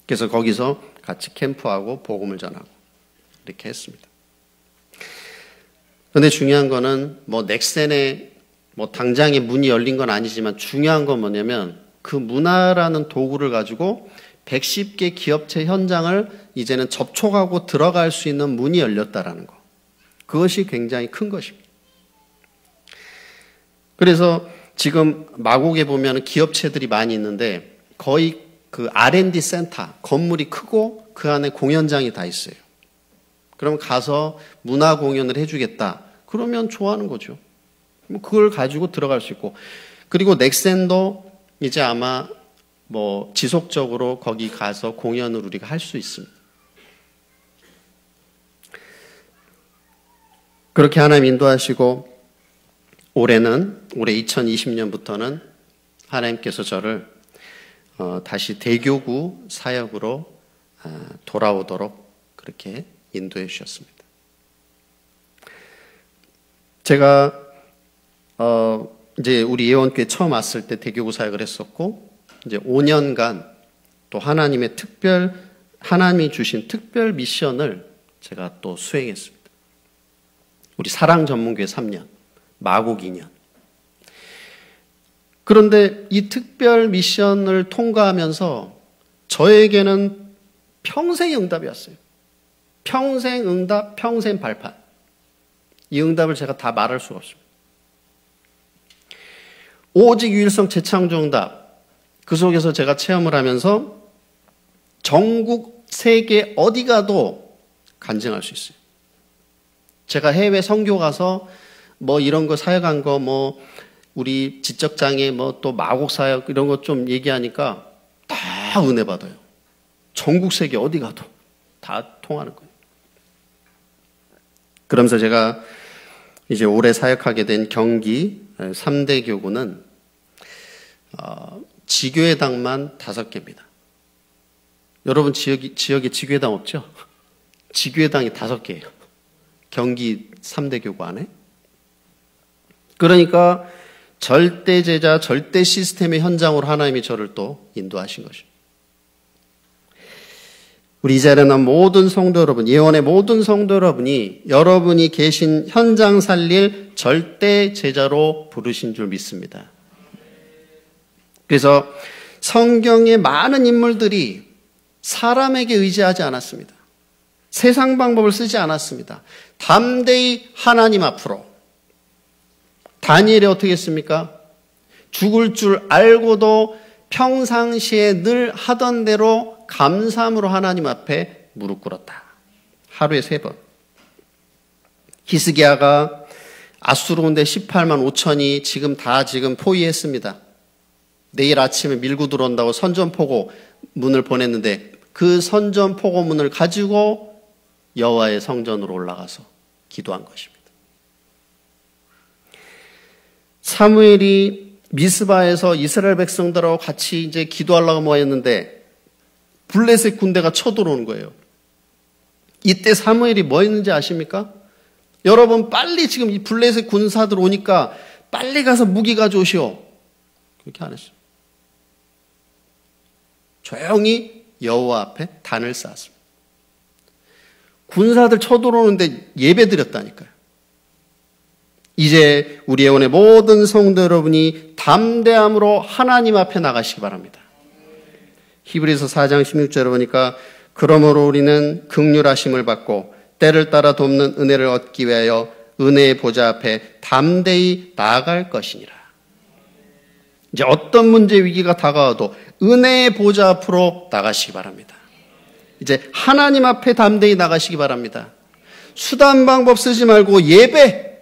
그래서 거기서 같이 캠프하고 복음을 전하고 이렇게 했습니다. 그런데 중요한 거는 뭐 넥센에 뭐 당장에 문이 열린 건 아니지만 중요한 건 뭐냐면 그 문화라는 도구를 가지고 110개 기업체 현장을 이제는 접촉하고 들어갈 수 있는 문이 열렸다라는 거. 그것이 굉장히 큰 것입니다. 그래서 지금 마곡에 보면 기업체들이 많이 있는데 거의 그 R&D 센터 건물이 크고 그 안에 공연장이 다 있어요. 그럼 가서 문화 공연을 해주겠다. 그러면 좋아하는 거죠. 뭐 그걸 가지고 들어갈 수 있고 그리고 넥센도 이제 아마 뭐 지속적으로 거기 가서 공연을 우리가 할 수 있습니다. 그렇게 하나님 인도하시고 올해는 올해 2020년부터는 하나님께서 저를 어, 다시 대교구 사역으로 아, 돌아오도록 그렇게 인도해 주셨습니다. 제가 어, 이제 우리 예원교회 처음 왔을 때 대교구 사역을 했었고 이제 5년간 또 하나님의 특별 하나님이 주신 특별 미션을 제가 또 수행했습니다. 우리 사랑 전문교회 3년, 마곡 2년. 그런데 이 특별 미션을 통과하면서 저에게는 평생 응답이었어요. 평생 응답, 평생 발판. 이 응답을 제가 다 말할 수가 없습니다. 오직 유일성 재창조 응답. 그 속에서 제가 체험을 하면서 전국 세계 어디 가도 간증할 수 있어요. 제가 해외 선교 가서 뭐 이런 거 사역한 거 뭐 우리 지적 장애 뭐 또 마곡 사역 이런 거 좀 얘기하니까 다 은혜 받아요. 전국 세계 어디 가도 다 통하는 거예요. 그러면서 제가 이제 올해 사역하게 된 경기 3대 교구는 어, 지교회당만 다섯 개입니다. 여러분 지역이, 지역에 지교회당 없죠? 지교회당이 다섯 개예요. 경기 3대 교구 안에. 그러니까 절대 제자, 절대 시스템의 현장으로 하나님이 저를 또 인도하신 것입니다. 우리 이 자리에 난 모든 성도 여러분, 예원의 모든 성도 여러분이 여러분이 계신 현장 살릴 절대 제자로 부르신 줄 믿습니다. 그래서 성경의 많은 인물들이 사람에게 의지하지 않았습니다. 세상 방법을 쓰지 않았습니다. 담대히 하나님 앞으로. 다니엘이 어떻게 했습니까? 죽을 줄 알고도 평상시에 늘 하던 대로 감사함으로 하나님 앞에 무릎 꿇었다. 하루에 세 번. 히스기야가 아수르온데 18만 5천이 지금 다 지금 포위했습니다. 내일 아침에 밀고 들어온다고 선전포고 문을 보냈는데 그 선전포고 문을 가지고 여호와의 성전으로 올라가서 기도한 것입니다. 사무엘이 미스바에서 이스라엘 백성들하고 같이 이제 기도하려고 모였는데 블레셋 군대가 쳐들어오는 거예요. 이때 사무엘이 뭐 했는지 아십니까? 여러분 빨리 지금 이 블레셋 군사들 오니까 빨리 가서 무기 가져오시오. 그렇게 안 했어요. 조용히 여호와 앞에 단을 쌓았습니다. 군사들 쳐들어오는데 예배 드렸다니까요. 이제 우리 의원의 모든 성도 여러분이 담대함으로 하나님 앞에 나가시기 바랍니다. 히브리서 4장 16절에 보니까 그러므로 우리는 극률하심을 받고 때를 따라 돕는 은혜를 얻기 위하여 은혜의 보좌 앞에 담대히 나아갈 것이니라. 이제 어떤 문제 위기가 다가와도 은혜의 보좌 앞으로 나가시기 바랍니다. 이제 하나님 앞에 담대히 나가시기 바랍니다. 수단 방법 쓰지 말고 예배,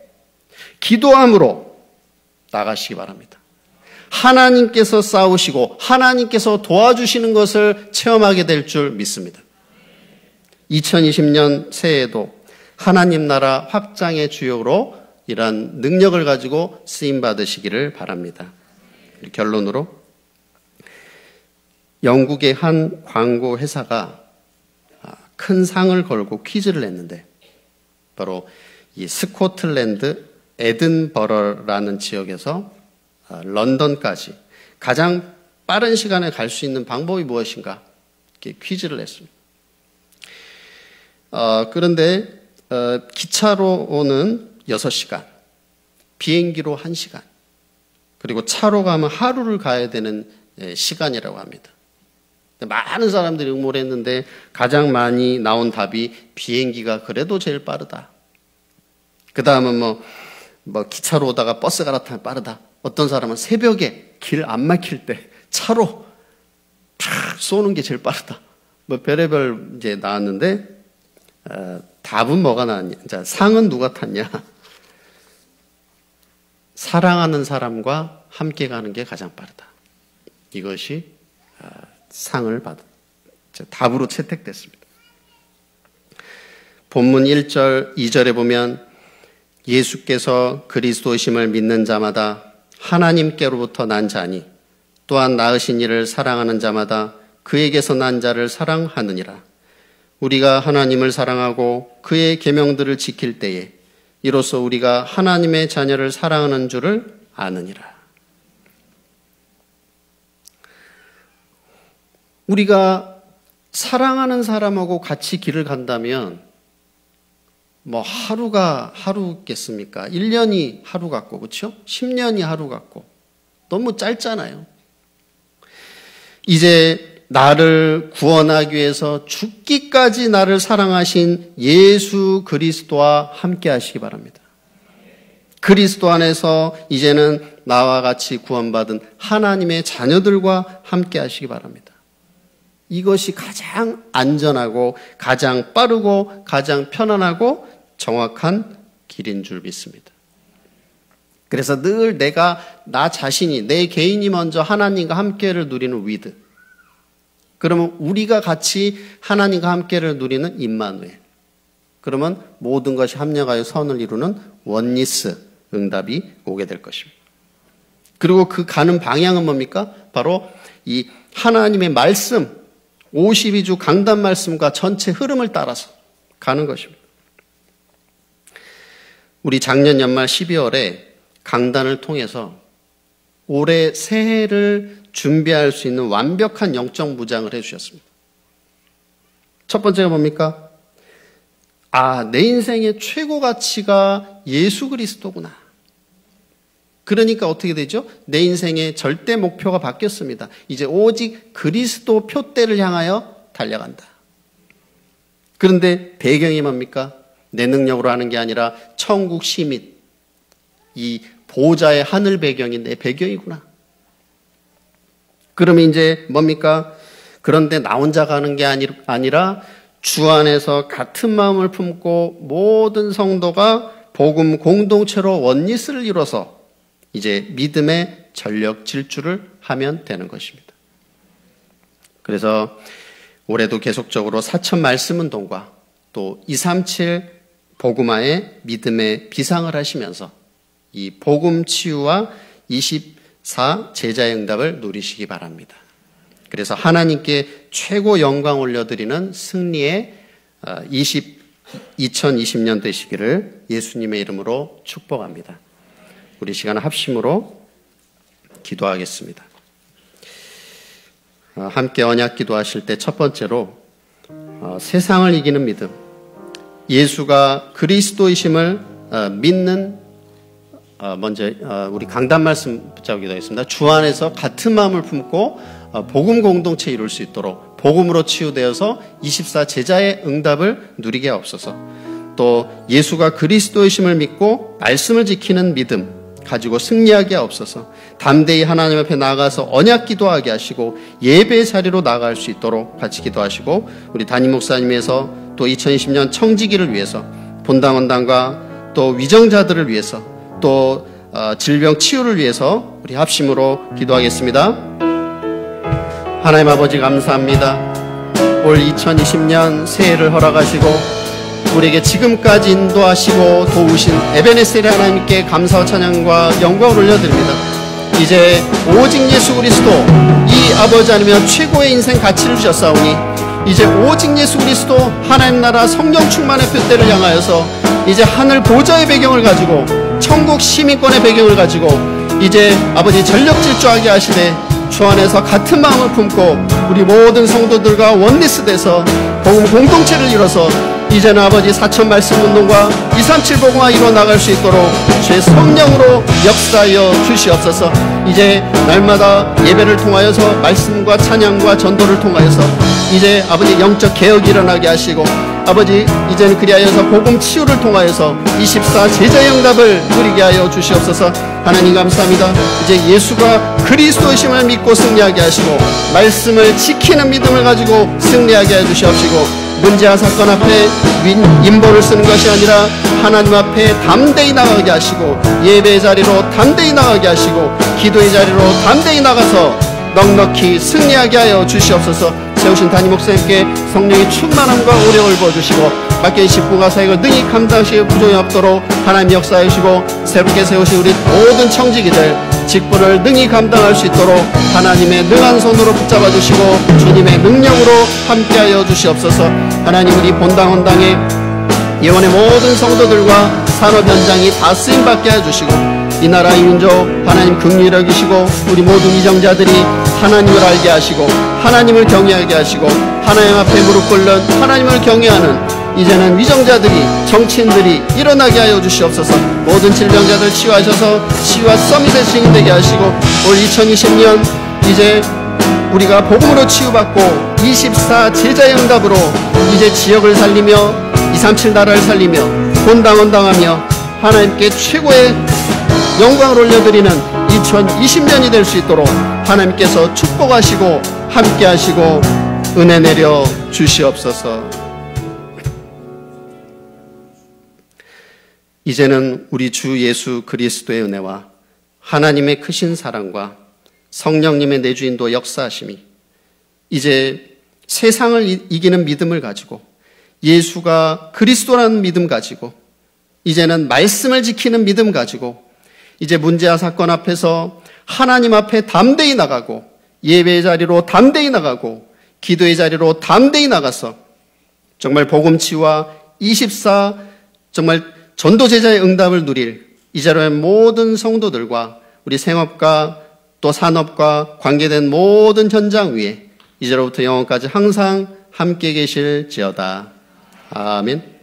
기도함으로 나가시기 바랍니다. 하나님께서 싸우시고 하나님께서 도와주시는 것을 체험하게 될 줄 믿습니다. 2020년 새해에도 하나님 나라 확장의 주역으로 이러한 능력을 가지고 쓰임 받으시기를 바랍니다. 결론으로 영국의 한 광고 회사가 큰 상을 걸고 퀴즈를 냈는데 바로 이 스코틀랜드 에든버러라는 지역에서 런던까지 가장 빠른 시간에 갈 수 있는 방법이 무엇인가 이렇게 퀴즈를 냈습니다. 어, 그런데 어, 기차로는 6시간, 비행기로 1시간, 그리고 차로 가면 하루를 가야 되는 예, 시간이라고 합니다. 많은 사람들이 응모를 했는데 가장 많이 나온 답이 비행기가 그래도 제일 빠르다. 그 다음은 뭐, 뭐 기차로 오다가 버스 갈아타면 빠르다. 어떤 사람은 새벽에 길 안 막힐 때 차로 탁 쏘는 게 제일 빠르다. 뭐 별의별 이제 나왔는데 어, 답은 뭐가 나왔냐? 자, 상은 누가 탔냐? 사랑하는 사람과 함께 가는 게 가장 빠르다. 이것이 어, 상을 받은 답으로 채택됐습니다. 본문 1절, 2절에 보면 예수께서 그리스도심을 믿는 자마다 하나님께로부터 난 자니 또한 낳으신 이를 사랑하는 자마다 그에게서 난 자를 사랑하느니라. 우리가 하나님을 사랑하고 그의 계명들을 지킬 때에 이로써 우리가 하나님의 자녀를 사랑하는 줄을 아느니라. 우리가 사랑하는 사람하고 같이 길을 간다면 뭐 하루가 하루겠습니까? 1년이 하루 같고 그렇죠? 10년이 하루 같고 너무 짧잖아요. 이제 나를 구원하기 위해서 죽기까지 나를 사랑하신 예수 그리스도와 함께 하시기 바랍니다. 그리스도 안에서 이제는 나와 같이 구원받은 하나님의 자녀들과 함께 하시기 바랍니다. 이것이 가장 안전하고 가장 빠르고 가장 편안하고 정확한 길인 줄 믿습니다. 그래서 늘 내가 나 자신이 내 개인이 먼저 하나님과 함께를 누리는 with. 그러면 우리가 같이 하나님과 함께를 누리는 임마누엘. 그러면 모든 것이 합력하여 선을 이루는 oneness 응답이 오게 될 것입니다. 그리고 그 가는 방향은 뭡니까? 바로 이 하나님의 말씀, 52주 강단 말씀과 전체 흐름을 따라서 가는 것입니다. 우리 작년 연말 12월에 강단을 통해서 올해 새해를 준비할 수 있는 완벽한 영적 무장을 해주셨습니다. 첫 번째가 뭡니까? 아, 내 인생의 최고 가치가 예수 그리스도구나. 그러니까 어떻게 되죠? 내 인생의 절대 목표가 바뀌었습니다. 이제 오직 그리스도 표대를 향하여 달려간다. 그런데 배경이 뭡니까? 내 능력으로 하는 게 아니라 천국 시민, 이 보좌의 하늘 배경이 내 배경이구나. 그러면 이제 뭡니까? 그런데 나 혼자 가는 게 아니, 아니라 주 안에서 같은 마음을 품고 모든 성도가 복음 공동체로 원리스를 이뤄서 이제 믿음의 전력 질주를 하면 되는 것입니다. 그래서 올해도 계속적으로 사천 말씀 운동과 또 237 복음화의 믿음의 비상을 하시면서 이 복음 치유와 24 제자의 응답을 누리시기 바랍니다. 그래서 하나님께 최고 영광 올려드리는 승리의 20, 2020년 되시기를 예수님의 이름으로 축복합니다. 우리 시간 합심으로 기도하겠습니다. 어, 함께 언약 기도하실 때 첫 번째로 어, 세상을 이기는 믿음, 예수가 그리스도이심을 어, 믿는 먼저 우리 강단 말씀 붙잡고 기도하겠습니다. 주 안에서 같은 마음을 품고 복음 공동체 이룰 수 있도록 복음으로 치유되어서 24 제자의 응답을 누리게 없어서 또 예수가 그리스도이심을 믿고 말씀을 지키는 믿음 가지고 승리하게 없어서 담대히 하나님 앞에 나가서 언약 기도하게 하시고 예배 자리로 나갈 수 있도록 같이 기도하시고 우리 담임 목사님에서 또 2020년 청지기를 위해서 본당 원당과 또 위정자들을 위해서 또 어, 질병 치유를 위해서 우리 합심으로 기도하겠습니다. 하나님 아버지 감사합니다. 올 2020년 새해를 허락하시고 우리에게 지금까지 인도하시고 도우신 에베네셀의 하나님께 감사와 찬양과 영광을 올려드립니다. 이제 오직 예수 그리스도 이 아버지 아니면 최고의 인생 가치를 주셨사오니 이제 오직 예수 그리스도 하나님 나라 성령 충만의 표대를 향하여서 이제 하늘 보좌의 배경을 가지고 천국 시민권의 배경을 가지고 이제 아버지 전력 질주하게 하시되 주 안에서 같은 마음을 품고 우리 모든 성도들과 원리스 돼서 복음 공동체를 이뤄서 이제는 아버지 사천 말씀 운동과 237 복음화 이루어 나갈 수 있도록 주의 성령으로 역사하여 주시옵소서. 이제 날마다 예배를 통하여서 말씀과 찬양과 전도를 통하여서 이제 아버지 영적 개혁이 일어나게 하시고 아버지 이제는 그리하여서 복음 치유를 통하여서 24 제자 영답을 누리게 하여 주시옵소서. 하나님 감사합니다. 이제 예수가 그리스도심을 믿고 승리하게 하시고 말씀을 지키는 믿음을 가지고 승리하게 해 주시옵시고 문제와 사건 앞에 인보를 쓰는 것이 아니라 하나님 앞에 담대히 나가게 하시고 예배 자리로 담대히 나가게 하시고 기도의 자리로 담대히 나가서 넉넉히 승리하게 하여 주시옵소서 세우신 담임 목사님께 성령의 충만함과 오력을 부어주시고 맡겨주신 부가 사역을 능히 감당시 부족이 없도록 하나님 역사해 주시고 새롭게 세우신 우리 모든 청지기들 직분을 능히 감당할 수 있도록 하나님의 능한 손으로 붙잡아 주시고 주님의 능력으로 함께하여 주시옵소서. 하나님 우리 본당 원당의 예원의 모든 성도들과 산업 현장이 다 쓰임 받게 해 주시고 이 나라 이 민족 하나님 긍휼히 여기시고 우리 모든 이정자들이 하나님을 알게 하시고 하나님을 경외하게 하시고 하나님 앞에 무릎 꿇는 하나님을 경외하는 이제는 위정자들이 정치인들이 일어나게 하여 주시옵소서. 모든 질병자들 치유하셔서 치유와 서밋의 증인 되게 하시고 올 2020년 이제 우리가 복음으로 치유받고 24 제자의 응답으로 이제 지역을 살리며 237 나라를 살리며 본당원당하며 하나님께 최고의 영광을 올려드리는 2020년이 될 수 있도록 하나님께서 축복하시고 함께하시고 은혜 내려 주시옵소서. 이제는 우리 주 예수 그리스도의 은혜와 하나님의 크신 사랑과 성령님의 내주인도 역사하심이 이제 세상을 이기는 믿음을 가지고 예수가 그리스도라는 믿음 가지고 이제는 말씀을 지키는 믿음 가지고 이제 문제와 사건 앞에서 하나님 앞에 담대히 나가고 예배의 자리로 담대히 나가고 기도의 자리로 담대히 나가서 정말 복음치와 24 정말 전도 제자의 응답을 누릴 이 자로의 모든 성도들과 우리 생업과 또 산업과 관계된 모든 현장 위에 이제로부터 영원까지 항상 함께 계실지어다. 아멘.